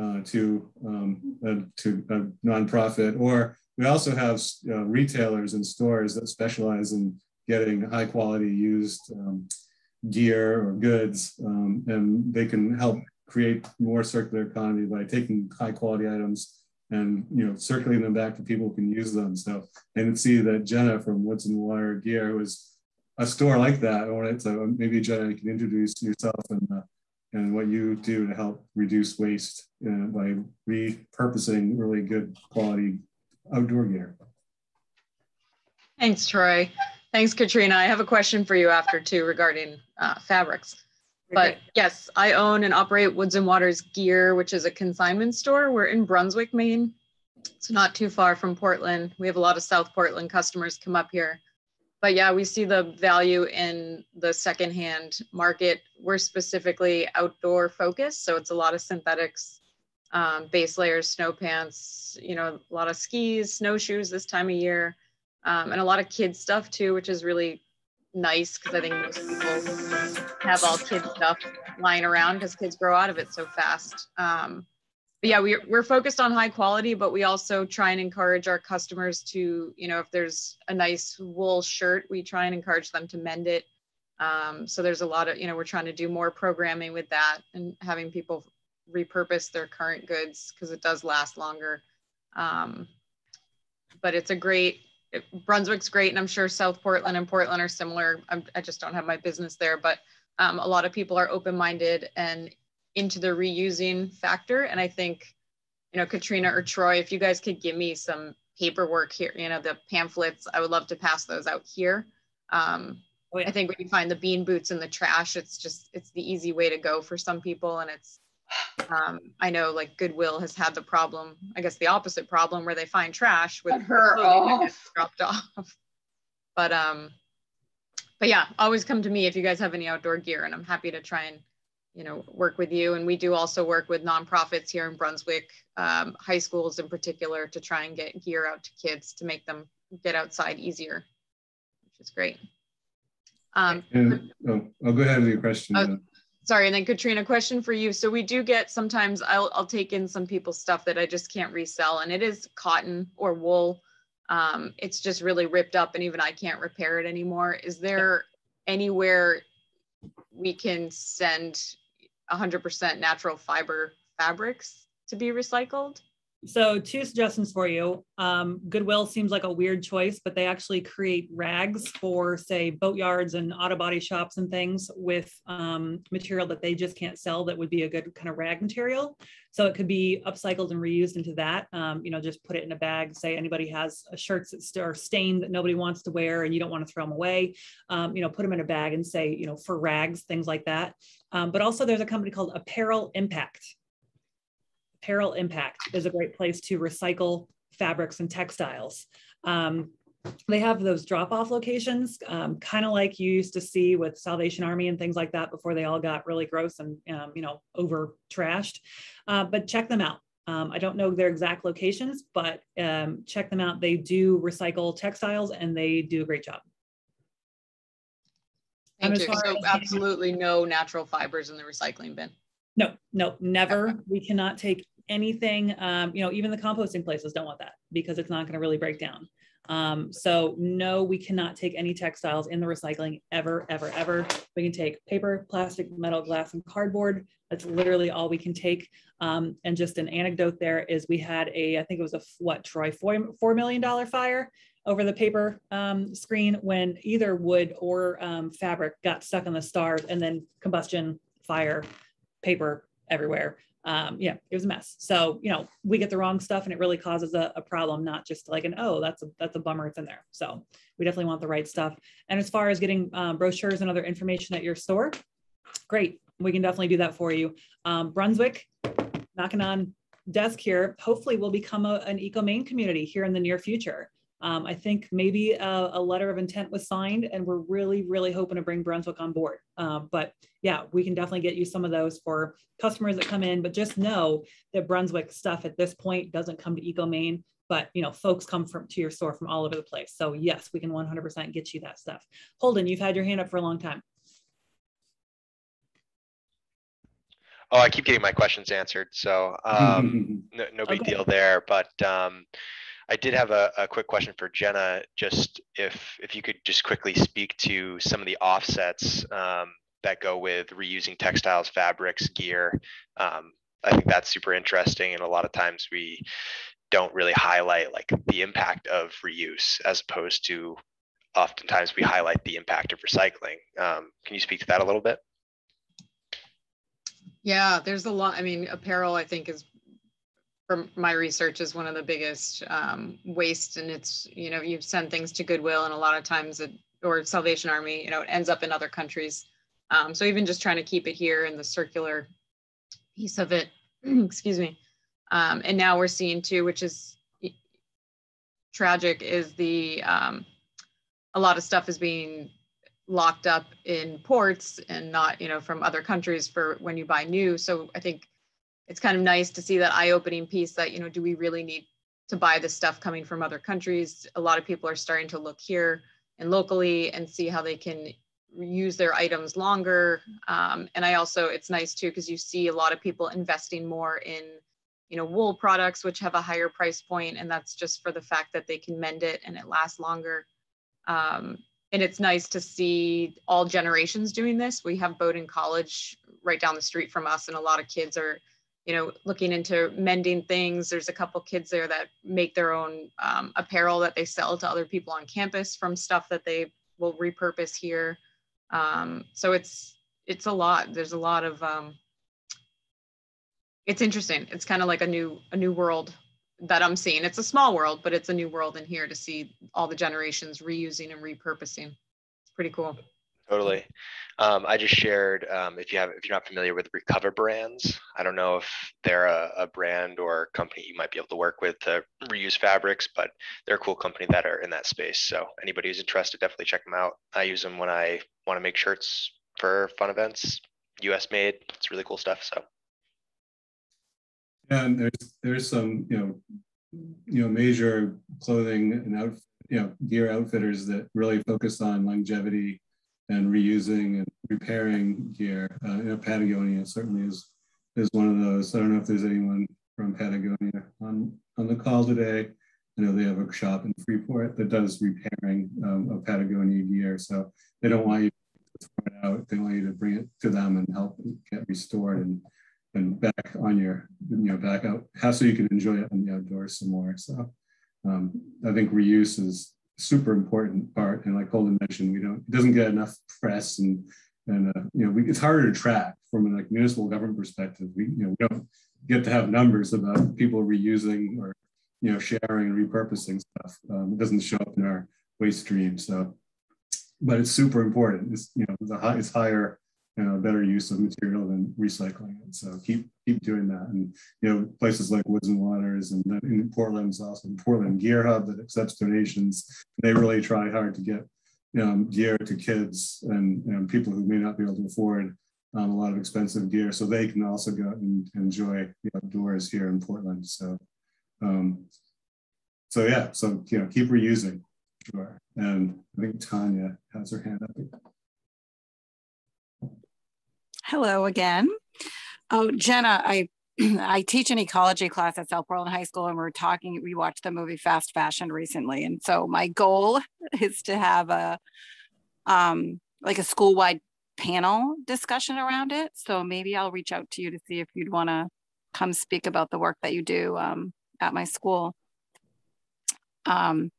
uh, to um, a, to a nonprofit, or we also have uh, retailers and stores that specialize in getting high quality used um, gear or goods, um, and they can help create more circular economy by taking high quality items and you know circulating them back to people who can use them. So and see that Jenna from Woods and Water Gear was a store like that. I wanted to maybe Jenna you can introduce yourself and uh, and what you do to help reduce waste uh, by repurposing really good quality outdoor gear. Thanks, Troy. Thanks, Katrina. I have a question for you after too regarding uh, fabrics. But yes, I own and operate Woods and Waters Gear, which is a consignment store. We're in Brunswick, Maine. It's not too far from Portland. We have a lot of South Portland customers come up here. But yeah, we see the value in the secondhand market. We're specifically outdoor focused, so it's a lot of synthetics, um, base layers, snow pants, you know, a lot of skis, snowshoes this time of year um, and a lot of kids stuff too, which is really nice because I think most people have all kids stuff lying around because kids grow out of it so fast. Um, yeah, we're, we're focused on high quality, but we also try and encourage our customers to, you know, if there's a nice wool shirt, we try and encourage them to mend it. Um, so there's a lot of, you know, we're trying to do more programming with that and having people repurpose their current goods because it does last longer. Um, but it's a great Brunswick's great, and I'm sure South Portland and Portland are similar. I'm, i just don't have my business there, but um, a lot of people are open-minded and into the reusing factor. And I think, you know, Katrina or Troy, if you guys could give me some paperwork here, you know, the pamphlets, I would love to pass those out here. Um, oh, yeah. I think when you find the bean boots in the trash, it's just it's the easy way to go for some people, and it's um, I know like Goodwill has had the problem, I guess the opposite problem where they find trash with her off. dropped off. But um, but yeah, always come to me if you guys have any outdoor gear, and I'm happy to try and you know work with you. And we do also work with nonprofits here in Brunswick, um, high schools in particular, to try and get gear out to kids to make them get outside easier, which is great. Um, and, oh, I'll go ahead with your question. Uh, sorry and then katrina question for you so we do get sometimes I'll, I'll take in some people's stuff that i just can't resell and it is cotton or wool um, it's just really ripped up and even i can't repair it anymore is there anywhere we can send 100% natural fiber fabrics to be recycled so two suggestions for you. Um, Goodwill seems like a weird choice, but they actually create rags for say boatyards and auto body shops and things with um, material that they just can't sell that would be a good kind of rag material. So it could be upcycled and reused into that. Um, you know, just put it in a bag. Say anybody has shirts that are stained that nobody wants to wear and you don't want to throw them away. Um, you know, put them in a bag and say, you know, for rags, things like that. Um, but also there's a company called Apparel Impact Apparel Impact is a great place to recycle fabrics and textiles. Um, they have those drop-off locations, um, kind of like you used to see with Salvation Army and things like that before they all got really gross and um, you know over trashed. Uh, but check them out. Um, I don't know their exact locations, but um, check them out. They do recycle textiles and they do a great job. Thank you. So absolutely no natural fibers in the recycling bin. No, no, never. We cannot take anything. Um, you know, even the composting places don't want that because it's not going to really break down. Um, so no, we cannot take any textiles in the recycling ever, ever, ever. We can take paper, plastic, metal, glass, and cardboard. That's literally all we can take. Um, and just an anecdote there is we had a, I think it was a what Troy four million dollar fire over the paper um, screen when either wood or um, fabric got stuck on the stars and then combustion, fire, paper everywhere um, yeah, it was a mess. So, you know, we get the wrong stuff and it really causes a, a, problem, not just like an, oh, that's a, that's a bummer it's in there. So we definitely want the right stuff. And as far as getting um, brochures and other information at your store, great. We can definitely do that for you. Um, Brunswick, knocking on desk here, hopefully will become a, an EcoMaine community here in the near future. Um, I think maybe a, a, letter of intent was signed and we're really, really hoping to bring Brunswick on board. Uh, but yeah, we can definitely get you some of those for customers that come in, but just know that Brunswick stuff at this point doesn't come to EcoMaine, but you know, folks come from to your store from all over the place. So yes, we can 100% get you that stuff. Holden, you've had your hand up for a long time. Oh, I keep getting my questions answered, so um, no, no, big okay. deal there. But um, I did have a, a quick question for Jenna. Just if if you could just quickly speak to some of the offsets um, that go with reusing textiles, fabrics, gear. Um, I think that's super interesting, and a lot of times we don't really highlight like the impact of reuse as opposed to oftentimes we highlight the impact of recycling. Um, can you speak to that a little bit? Yeah, there's a lot. I mean, apparel I think is from my research is one of the biggest um, waste and it's you know you send things to goodwill and a lot of times it or salvation army you know it ends up in other countries. Um, so even just trying to keep it here in the circular piece of it excuse me. Um, and now we're seeing too which is tragic is the um, a lot of stuff is being locked up in ports and not you know from other countries for when you buy new. So i think it's kind of nice to see that eye-opening piece that you know do we really need to buy this stuff coming from other countries? A lot of people are starting to look here and locally and see how they can use their items longer. Um, and i also it's nice too because you see a lot of people investing more in you know wool products which have a higher price point and that's just for the fact that they can mend it and it lasts longer. Um, and it's nice to see all generations doing this. We have bowdoin college right down the street from us and a lot of kids are you know, looking into mending things. There's a couple kids there that make their own um, apparel that they sell to other people on campus from stuff that they will repurpose here. Um, so it's it's a lot. There's a lot of um, it's interesting. It's kind of like a new a new world that I'm seeing. It's a small world, but it's a new world in here to see all the generations reusing and repurposing. It's pretty cool. Totally. Um, I just shared um, if you have if you're not familiar with Recover Brands, I don't know if they're a, a, brand or company you might be able to work with to reuse fabrics, but they're a cool company that are in that space. So anybody who's interested, definitely check them out. I use them when I want to make shirts for fun events, U.S. made. It's really cool stuff. So. Yeah, and there's there's some you know you know major clothing and out you know gear outfitters that really focus on longevity and reusing and repairing gear. Uh, you know, Patagonia certainly is is one of those. I don't know if there's anyone from Patagonia on on the call today. I know they have a shop in Freeport that does repairing um, of Patagonia gear. So they don't want you to throw it out. They want you to bring it to them and help it get restored and and back on your you know back out how so you can enjoy it in the outdoors some more. So um, I think reuse is super important part. And like Holden mentioned, we don't, it doesn't get enough press and, and uh, you know, we, it's harder to track from a like municipal government perspective. We, you know, we don't get to have numbers about people reusing or, you know, sharing and repurposing stuff. Um, it doesn't show up in our waste stream. So, but it's super important. It's, you know, the high, it's higher you know, better use of material than recycling it. So keep keep doing that. And you know, places like Woods and Waters and then in Portland's also Portland Gear Hub that accepts donations. They really try hard to get um, gear to kids and, and people who may not be able to afford um, a lot of expensive gear, so they can also go and enjoy the outdoors here in Portland. So, um, so yeah, so you know, keep reusing, sure. And I think Tanya has her hand up. Hello again. Oh, Jenna, I I teach an ecology class at South Portland High School, and we're talking. We watched the movie Fast Fashion recently, and so my goal is to have a um like a school wide panel discussion around it. So maybe I'll reach out to you to see if you'd want to come speak about the work that you do um, at my school. Um,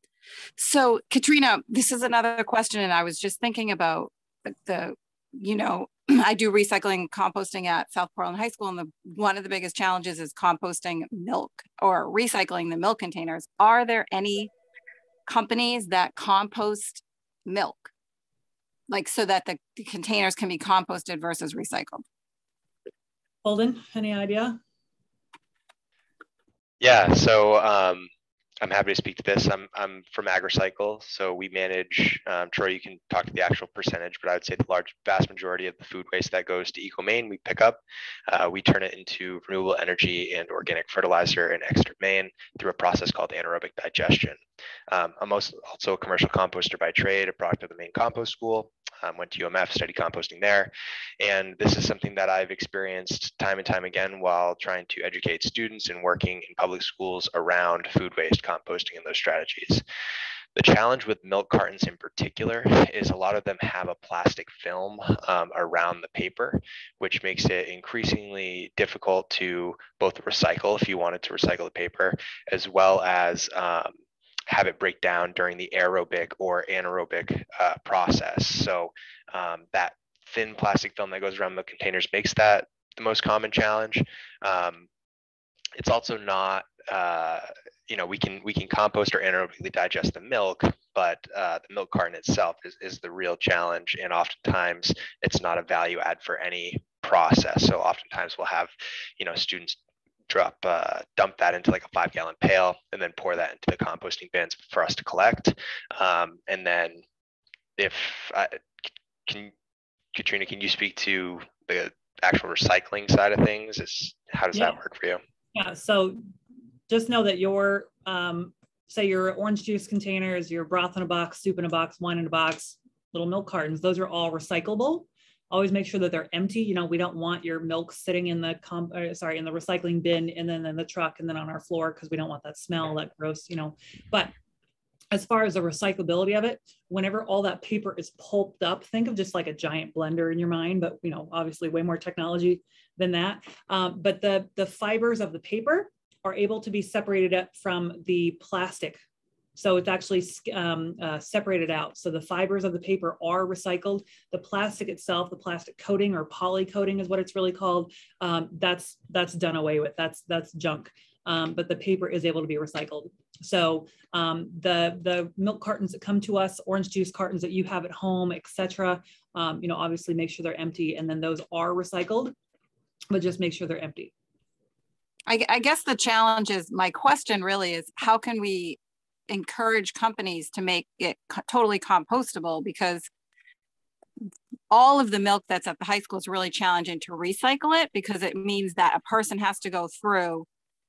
so Katrina, this is another question, and I was just thinking about the, the you know, I do recycling composting at South Portland High School, and the one of the biggest challenges is composting milk or recycling the milk containers. Are there any companies that compost milk, like so that the, the containers can be composted versus recycled? Holden, any idea? Yeah, so um, I'm happy to speak to this. I'm, I'm from AgriCycle, so we manage, um, Troy, you can talk to the actual percentage, but I would say the large, vast majority of the food waste that goes to EcoMaine, we pick up. Uh, we turn it into renewable energy and organic fertilizer in Exeter, Maine through a process called anaerobic digestion. Um, I'm also, also a commercial composter by trade, a product of the Maine Compost School. Um, went to UMF, studied composting there. And this is something that I've experienced time and time again while trying to educate students and working in public schools around food waste composting and those strategies. The challenge with milk cartons in particular is a lot of them have a plastic film um, around the paper, which makes it increasingly difficult to both recycle if you wanted to recycle the paper, as well as um, have it break down during the aerobic or anaerobic uh, process. So um, that thin plastic film that goes around the containers makes that the most common challenge. Um, it's also not, uh, you know, we can we can compost or anaerobically digest the milk, but uh, the milk carton itself is, is the real challenge. And oftentimes it's not a value add for any process. So oftentimes we'll have, you know, students drop uh, dump that into like a five gallon pail and then pour that into the composting bins for us to collect um, and then if I, can katrina can you speak to the actual recycling side of things is how does yeah. that work for you yeah so just know that your um, say your orange juice containers your broth in a box soup in a box wine in a box little milk cartons those are all recyclable always make sure that they're empty. You know, we don't want your milk sitting in the comp, uh, sorry, in the recycling bin and then in the truck and then on our floor because we don't want that smell, that gross, you know. But as far as the recyclability of it, whenever all that paper is pulped up, think of just like a giant blender in your mind, but you know, obviously way more technology than that. Um, but the the fibers of the paper are able to be separated up from the plastic so it's actually um, uh, separated out. So the fibers of the paper are recycled. The plastic itself, the plastic coating or poly coating is what it's really called. Um, that's that's done away with. That's that's junk. Um, but the paper is able to be recycled. So um, the the milk cartons that come to us, orange juice cartons that you have at home, etc. Um, you know, obviously make sure they're empty, and then those are recycled, but just make sure they're empty. I, I guess the challenge is my question really is how can we encourage companies to make it totally compostable? Because all of the milk that's at the high school is really challenging to recycle it because it means that a person has to go through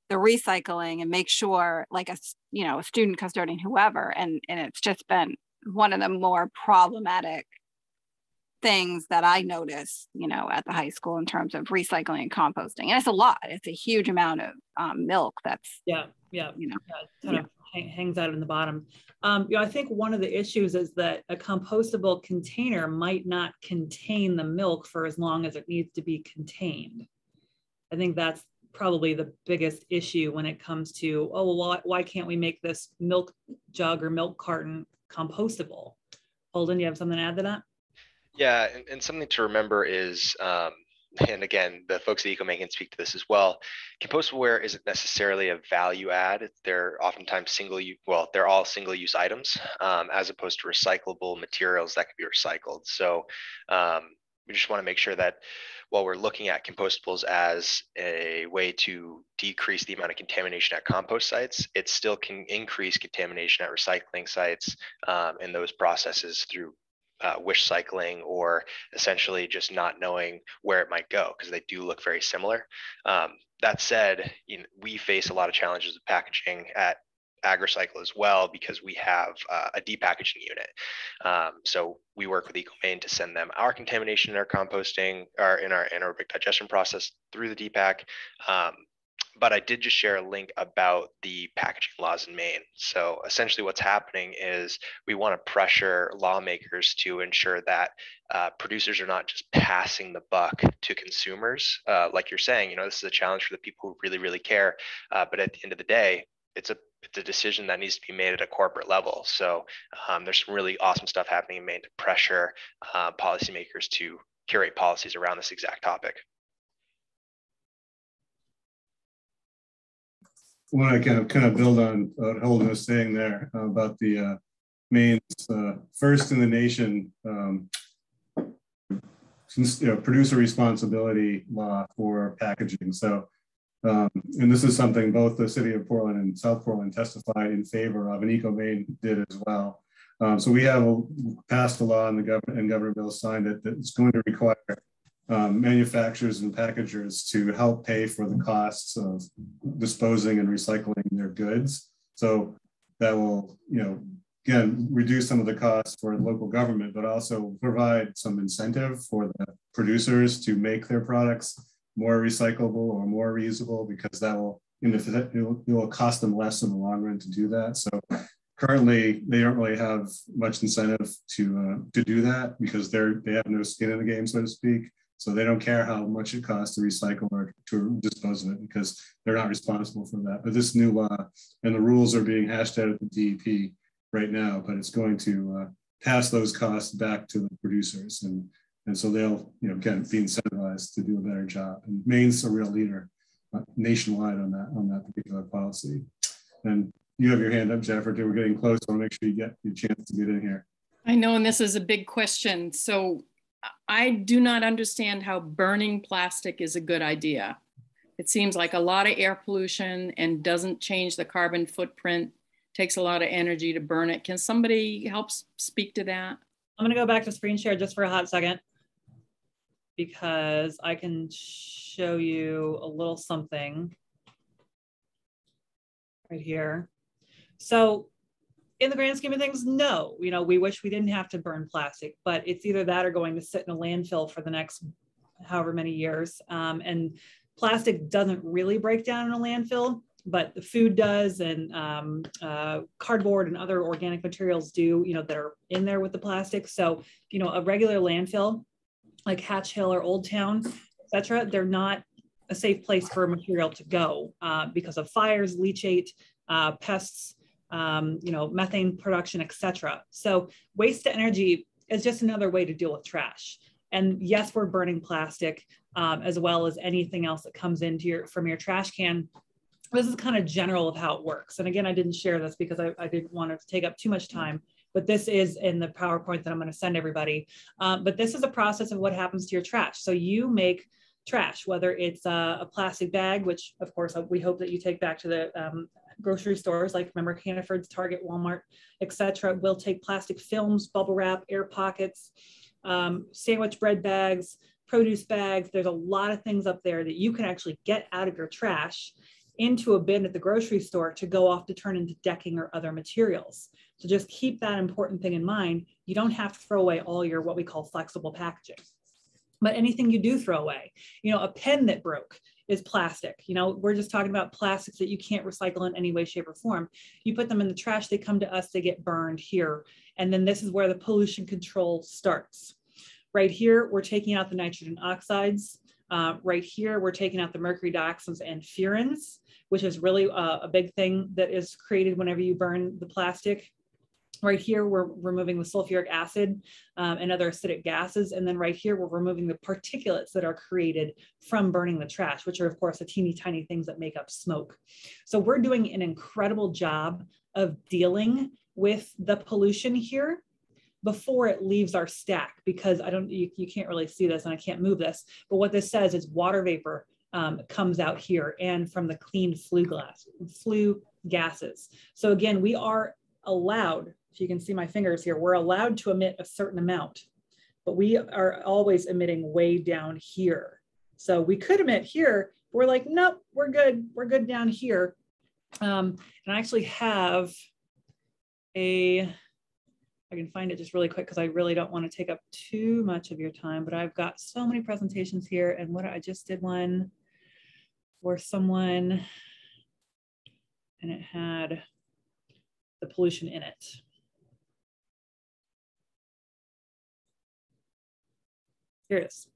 the recycling and make sure like a you know a student custodian whoever and and it's just been one of the more problematic things that I notice, you know, at the high school in terms of recycling and composting. And it's a lot. It's a huge amount of um, milk that's yeah, yeah, you know, yeah, yeah hangs out in the bottom. Um, you know, I think one of the issues is that a compostable container might not contain the milk for as long as it needs to be contained. I think that's probably the biggest issue when it comes to, oh, well, why, why can't we make this milk jug or milk carton compostable? Holden, do you have something to add to that? Yeah, and, and something to remember is um, and again, the folks at EcoMaine can speak to this as well. Compostable isn't necessarily a value add. They're oftentimes single use, well, they're all single use items um, as opposed to recyclable materials that can be recycled. So um, we just want to make sure that while we're looking at compostables as a way to decrease the amount of contamination at compost sites, it still can increase contamination at recycling sites um, and those processes through uh, wish cycling or essentially just not knowing where it might go because they do look very similar. Um, that said, you know, we face a lot of challenges with packaging at AgriCycle as well because we have uh, a depackaging unit. Um, so we work with EcoMaine to send them our contamination in our composting or in our anaerobic digestion process through the DPAC. Um, but I did just share a link about the packaging laws in Maine. So essentially, what's happening is we want to pressure lawmakers to ensure that uh, producers are not just passing the buck to consumers. Uh, like you're saying, you know, this is a challenge for the people who really, really care. Uh, but at the end of the day, it's a it's a decision that needs to be made at a corporate level. So um, there's some really awesome stuff happening in Maine to pressure uh, policymakers to curate policies around this exact topic. Want to kind of kind of build on what Holden was saying there about the uh, Maine's uh, first in the nation um, you know, producer responsibility law for packaging. So, um, and this is something both the city of Portland and South Portland testified in favor of, and Eco EcoMaine did as well. Um, so we have passed a law and the government and Governor Mills signed it that's going to require um, manufacturers and packagers to help pay for the costs of disposing and recycling their goods. So that will, you know, again, reduce some of the costs for local government, but also provide some incentive for the producers to make their products more recyclable or more reusable because that will, it will, it will cost them less in the long run to do that. So currently they don't really have much incentive to uh, to do that because they're they have no skin in the game, so to speak. So they don't care how much it costs to recycle or to dispose of it because they're not responsible for that. But this new law and the rules are being hashed out at the DEP right now, but it's going to uh, pass those costs back to the producers. And, and so they'll, you know, again, be incentivized to do a better job. And Maine's a real leader uh, nationwide on that, on that particular policy. And you have your hand up, Jennifer, we're getting close. I wanna make sure you get your chance to get in here. I know, and this is a big question. So I do not understand how burning plastic is a good idea. It seems like a lot of air pollution and doesn't change the carbon footprint, takes a lot of energy to burn it. Can somebody help speak to that? I'm gonna go back to screen share just for a hot second because I can show you a little something right here. So in the grand scheme of things, no. You know, we wish we didn't have to burn plastic, but it's either that or going to sit in a landfill for the next however many years. Um, and plastic doesn't really break down in a landfill, but the food does, and um, uh, cardboard and other organic materials do. You know, that are in there with the plastic. So, you know, a regular landfill like Hatch Hill or Old Town, etc., they're not a safe place for a material to go uh, because of fires, leachate, uh, pests um, you know, methane production, etc. So waste to energy is just another way to deal with trash. And yes, we're burning plastic um, as well as anything else that comes into your from your trash can. This is kind of general of how it works. And again, I didn't share this because I, I didn't want to take up too much time, but this is in the PowerPoint that I'm going to send everybody. Um, but this is a process of what happens to your trash. So you make trash, whether it's a, a, plastic bag, which of course we hope that you take back to the um, grocery stores like remember Hannaford's, Target, Walmart, etc. will take plastic films, bubble wrap, air pockets, um, sandwich bread bags, produce bags. There's a lot of things up there that you can actually get out of your trash into a bin at the grocery store to go off to turn into decking or other materials. So just keep that important thing in mind. You don't have to throw away all your what we call flexible packaging. But anything you do throw away, you know, a pen that broke, is plastic. You know, we're just talking about plastics that you can't recycle in any way, shape, or form. You put them in the trash, they come to us, they get burned here. And then this is where the pollution control starts. Right here, we're taking out the nitrogen oxides. Uh, right here, we're taking out the mercury dioxins and furans, which is really uh, a big thing that is created whenever you burn the plastic. Right here, we're removing the sulfuric acid um, and other acidic gases. And then right here, we're removing the particulates that are created from burning the trash, which are of course the teeny tiny things that make up smoke. So we're doing an incredible job of dealing with the pollution here before it leaves our stack because I don't, you, you can't really see this and I can't move this, but what this says is water vapor um, comes out here and from the clean flue glass, flue gases. So again, we are allowed if you can see my fingers here, we're allowed to emit a certain amount, but we are always emitting way down here. So we could emit here, we're like, nope, we're good, we're good down here. Um, and I actually have a, I can find it just really quick because I really don't want to take up too much of your time, but I've got so many presentations here and what I just did one for someone and it had the pollution in it. Here it is.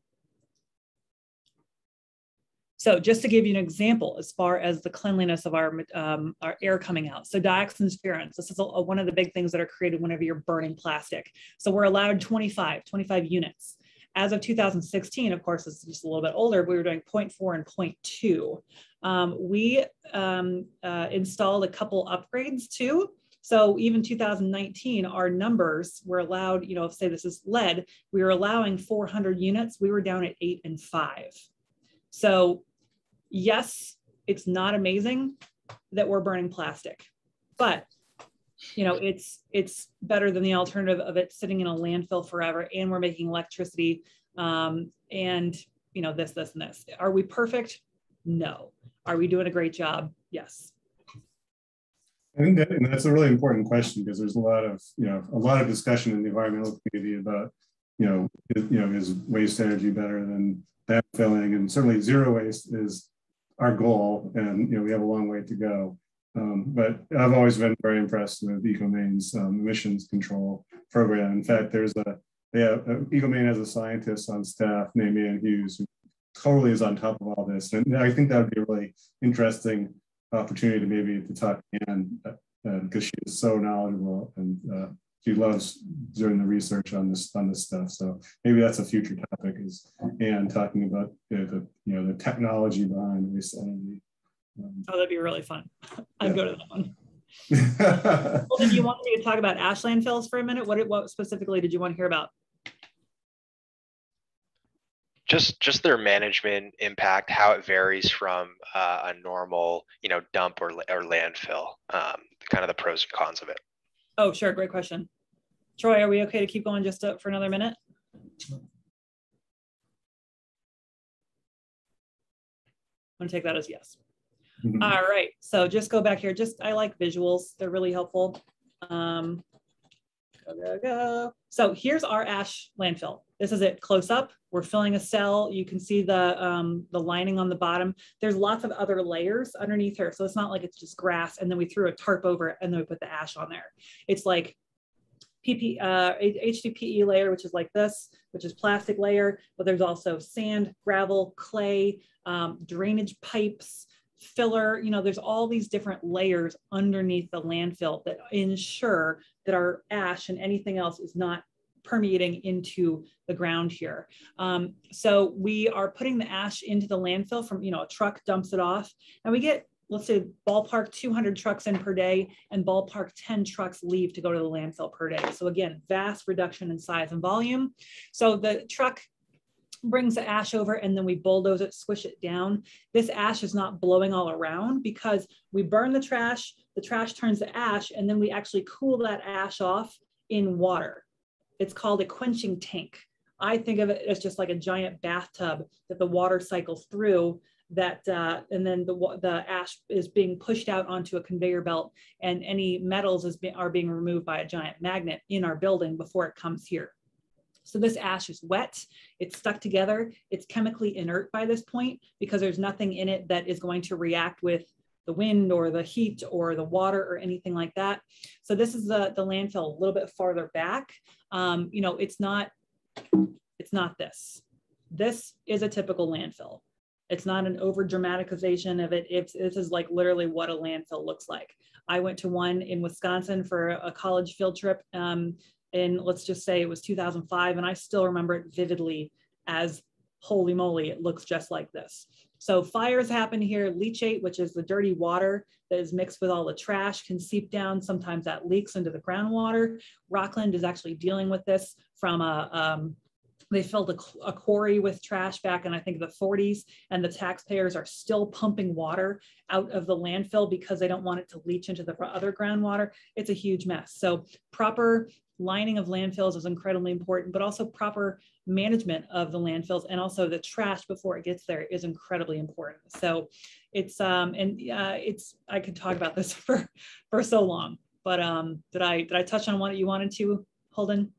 So just to give you an example, as far as the cleanliness of our, um, our air coming out. So dioxins, furans, this is a, a, one of the big things that are created whenever you're burning plastic. So we're allowed 25, 25 units. As of 2016, of course, this is just a little bit older, we were doing 0.4 and 0.2. Um, we um, uh, installed a couple upgrades too. So even 2019, our numbers were allowed, you know, say this is lead, we were allowing 400 units. We were down at eight and five. So yes, it's not amazing that we're burning plastic, but you know, it's it's better than the alternative of it sitting in a landfill forever, and we're making electricity, um, and you know, this, this, and this. Are we perfect? No. Are we doing a great job? Yes. I think that, and that's a really important question because there's a lot of, you know, a lot of discussion in the environmental community about, you know, is, you know, is waste energy better than filling? And certainly zero waste is our goal, and you know, we have a long way to go. Um, but I've always been very impressed with EcoMaine's um, emissions control program. In fact, there's a they have uh, EcoMaine has a scientist on staff named Ann Hughes who totally is on top of all this, and I think that would be a really interesting opportunity to maybe to talk to Ann because uh, she is so knowledgeable and uh, she loves doing the research on this on this stuff. So maybe that's a future topic is Anne talking about you know, the you know the technology behind waste energy. Um, oh, that'd be really fun. I'd yeah. go to that one. well, then you want me to talk about ash landfills for a minute? What what specifically did you want to hear about? Just just their management impact, how it varies from uh, a normal, you know, dump or or landfill, um, kind of the pros and cons of it. Oh, sure, great question. Troy, are we okay to keep going just to, for another minute? I'm gonna take that as yes. Mm -hmm. All right, so just go back here. Just I like visuals; they're really helpful. Um, go go go. So here's our ash landfill. This is it close up. We're filling a cell. You can see the, um, the lining on the bottom. There's lots of other layers underneath here. So it's not like it's just grass and then we threw a tarp over it and then we put the ash on there. It's like PP, uh, HDPE layer, which is like this, which is plastic layer, but there's also sand, gravel, clay, um, drainage pipes, filler, you know, there's all these different layers underneath the landfill that ensure that our ash and anything else is not permeating into the ground here. Um, so we are putting the ash into the landfill from, you know, a truck dumps it off and we get, let's say ballpark 200 trucks in per day and ballpark 10 trucks leave to go to the landfill per day. So again, vast reduction in size and volume. So the truck brings the ash over and then we bulldoze it, squish it down. This ash is not blowing all around because we burn the trash, the trash turns to ash, and then we actually cool that ash off in water. It's called a quenching tank. I think of it as just like a giant bathtub that the water cycles through that uh, and then the, the ash is being pushed out onto a conveyor belt and any metals is be, are being removed by a giant magnet in our building before it comes here. So this ash is wet, it's stuck together, it's chemically inert by this point because there's nothing in it that is going to react with the wind or the heat or the water or anything like that. So this is the, the landfill a little bit farther back. Um, you know, it's not, it's not this. This is a typical landfill. It's not an over dramatization of it. It's, this is like literally what a landfill looks like. I went to one in Wisconsin for a college field trip um, in, let's just say it was 2005, and I still remember it vividly as holy moly, it looks just like this. So fires happen here. Leachate, which is the dirty water that is mixed with all the trash, can seep down. Sometimes that leaks into the groundwater. Rockland is actually dealing with this from a, um, they filled a, a, quarry with trash back in I think the 40s, and the taxpayers are still pumping water out of the landfill because they don't want it to leach into the other groundwater. It's a huge mess. So proper lining of landfills is incredibly important, but also proper management of the landfills and also the trash before it gets there is incredibly important. So it's um and uh, it's I could talk about this for for so long, but um did I did I touch on what you wanted to, Holden?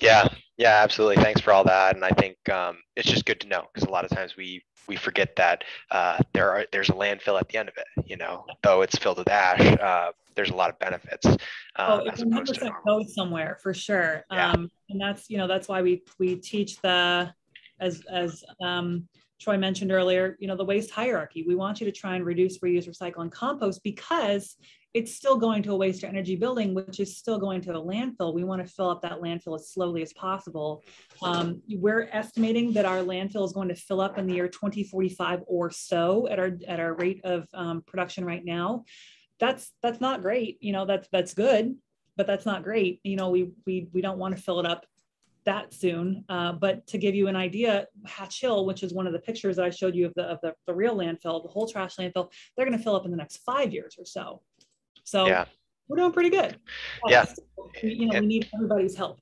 Yeah, yeah, absolutely. Thanks for all that. And I think um, it's just good to know because a lot of times we we forget that uh, there are there's a landfill at the end of it. You know, though it's filled with ash, uh, there's a lot of benefits. Um, oh, it's 100% goes somewhere for sure. Yeah. Um, and that's you know that's why we we teach the as as um, Troy mentioned earlier, you know, the waste hierarchy. We want you to try and reduce, reuse, recycle, and compost because it's still going to a waste or energy building, which is still going to a landfill. We want to fill up that landfill as slowly as possible. Um, we're estimating that our landfill is going to fill up in the year 2045 or so at our at our rate of um, production right now. That's that's not great. You know, that's that's good, but that's not great. You know, we we we don't want to fill it up that soon. Uh, but to give you an idea, Hatch Hill, which is one of the pictures that I showed you of the of the, the real landfill, the whole trash landfill, they're going to fill up in the next five years or so. So yeah. we're doing pretty good. Yeah. We, you know, and, we need everybody's help.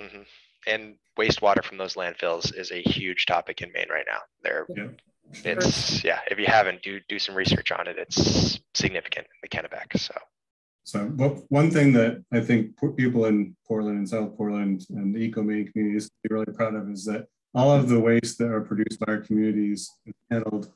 Mm-hmm. And wastewater from those landfills is a huge topic in Maine right now. There, yeah. it's yeah. If you haven't, do do some research on it. It's significant in the Kennebec. So. So one thing that I think people in Portland and South Portland and the EcoMaine communities be really proud of is that all of the waste that are produced by our communities is handled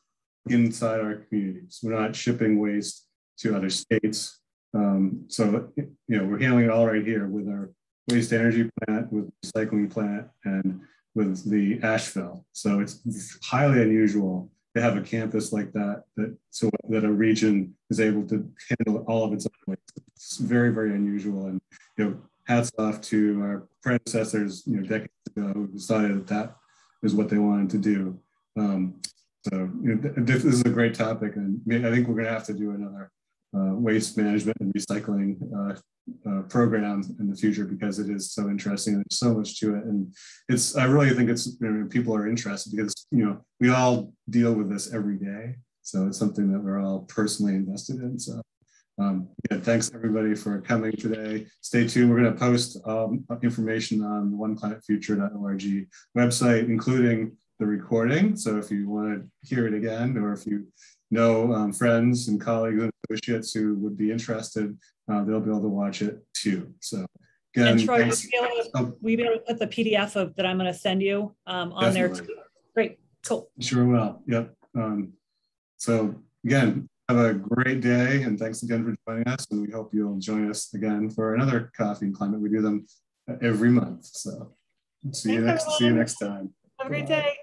inside our communities. We're not shipping waste to other states um, so, you know, we're handling it all right here with our waste energy plant, with recycling plant, and with the ashfill. So it's highly unusual to have a campus like that, that so that a region is able to handle all of its own waste. It's very, very unusual. And, you know, hats off to our predecessors, you know, decades ago who decided that that is what they wanted to do. Um, so you know, this is a great topic, and I think we're going to have to do another waste management and recycling uh, uh, programs in the future because it is so interesting. There's so much to it, and it's. I really think it's you know, people are interested because you know we all deal with this every day, so it's something that we're all personally invested in. So. Um, yeah, thanks everybody for coming today. Stay tuned. We're going to post um, information on the oneclimatefuture.org website, including the recording. So if you want to hear it again, or if you know um, friends and colleagues and associates who would be interested, uh, they'll be able to watch it too. So again, and Troy, we be, to, oh. we be able to put the PDF of that I'm going to send you um, on Definitely. there too. Great, cool. Sure will. Yep. Um, so again, have a great day and thanks again for joining us. And we hope you'll join us again for another coffee and climate. We do them every month. So see thanks you next. Everyone. See you next time. Have a great day.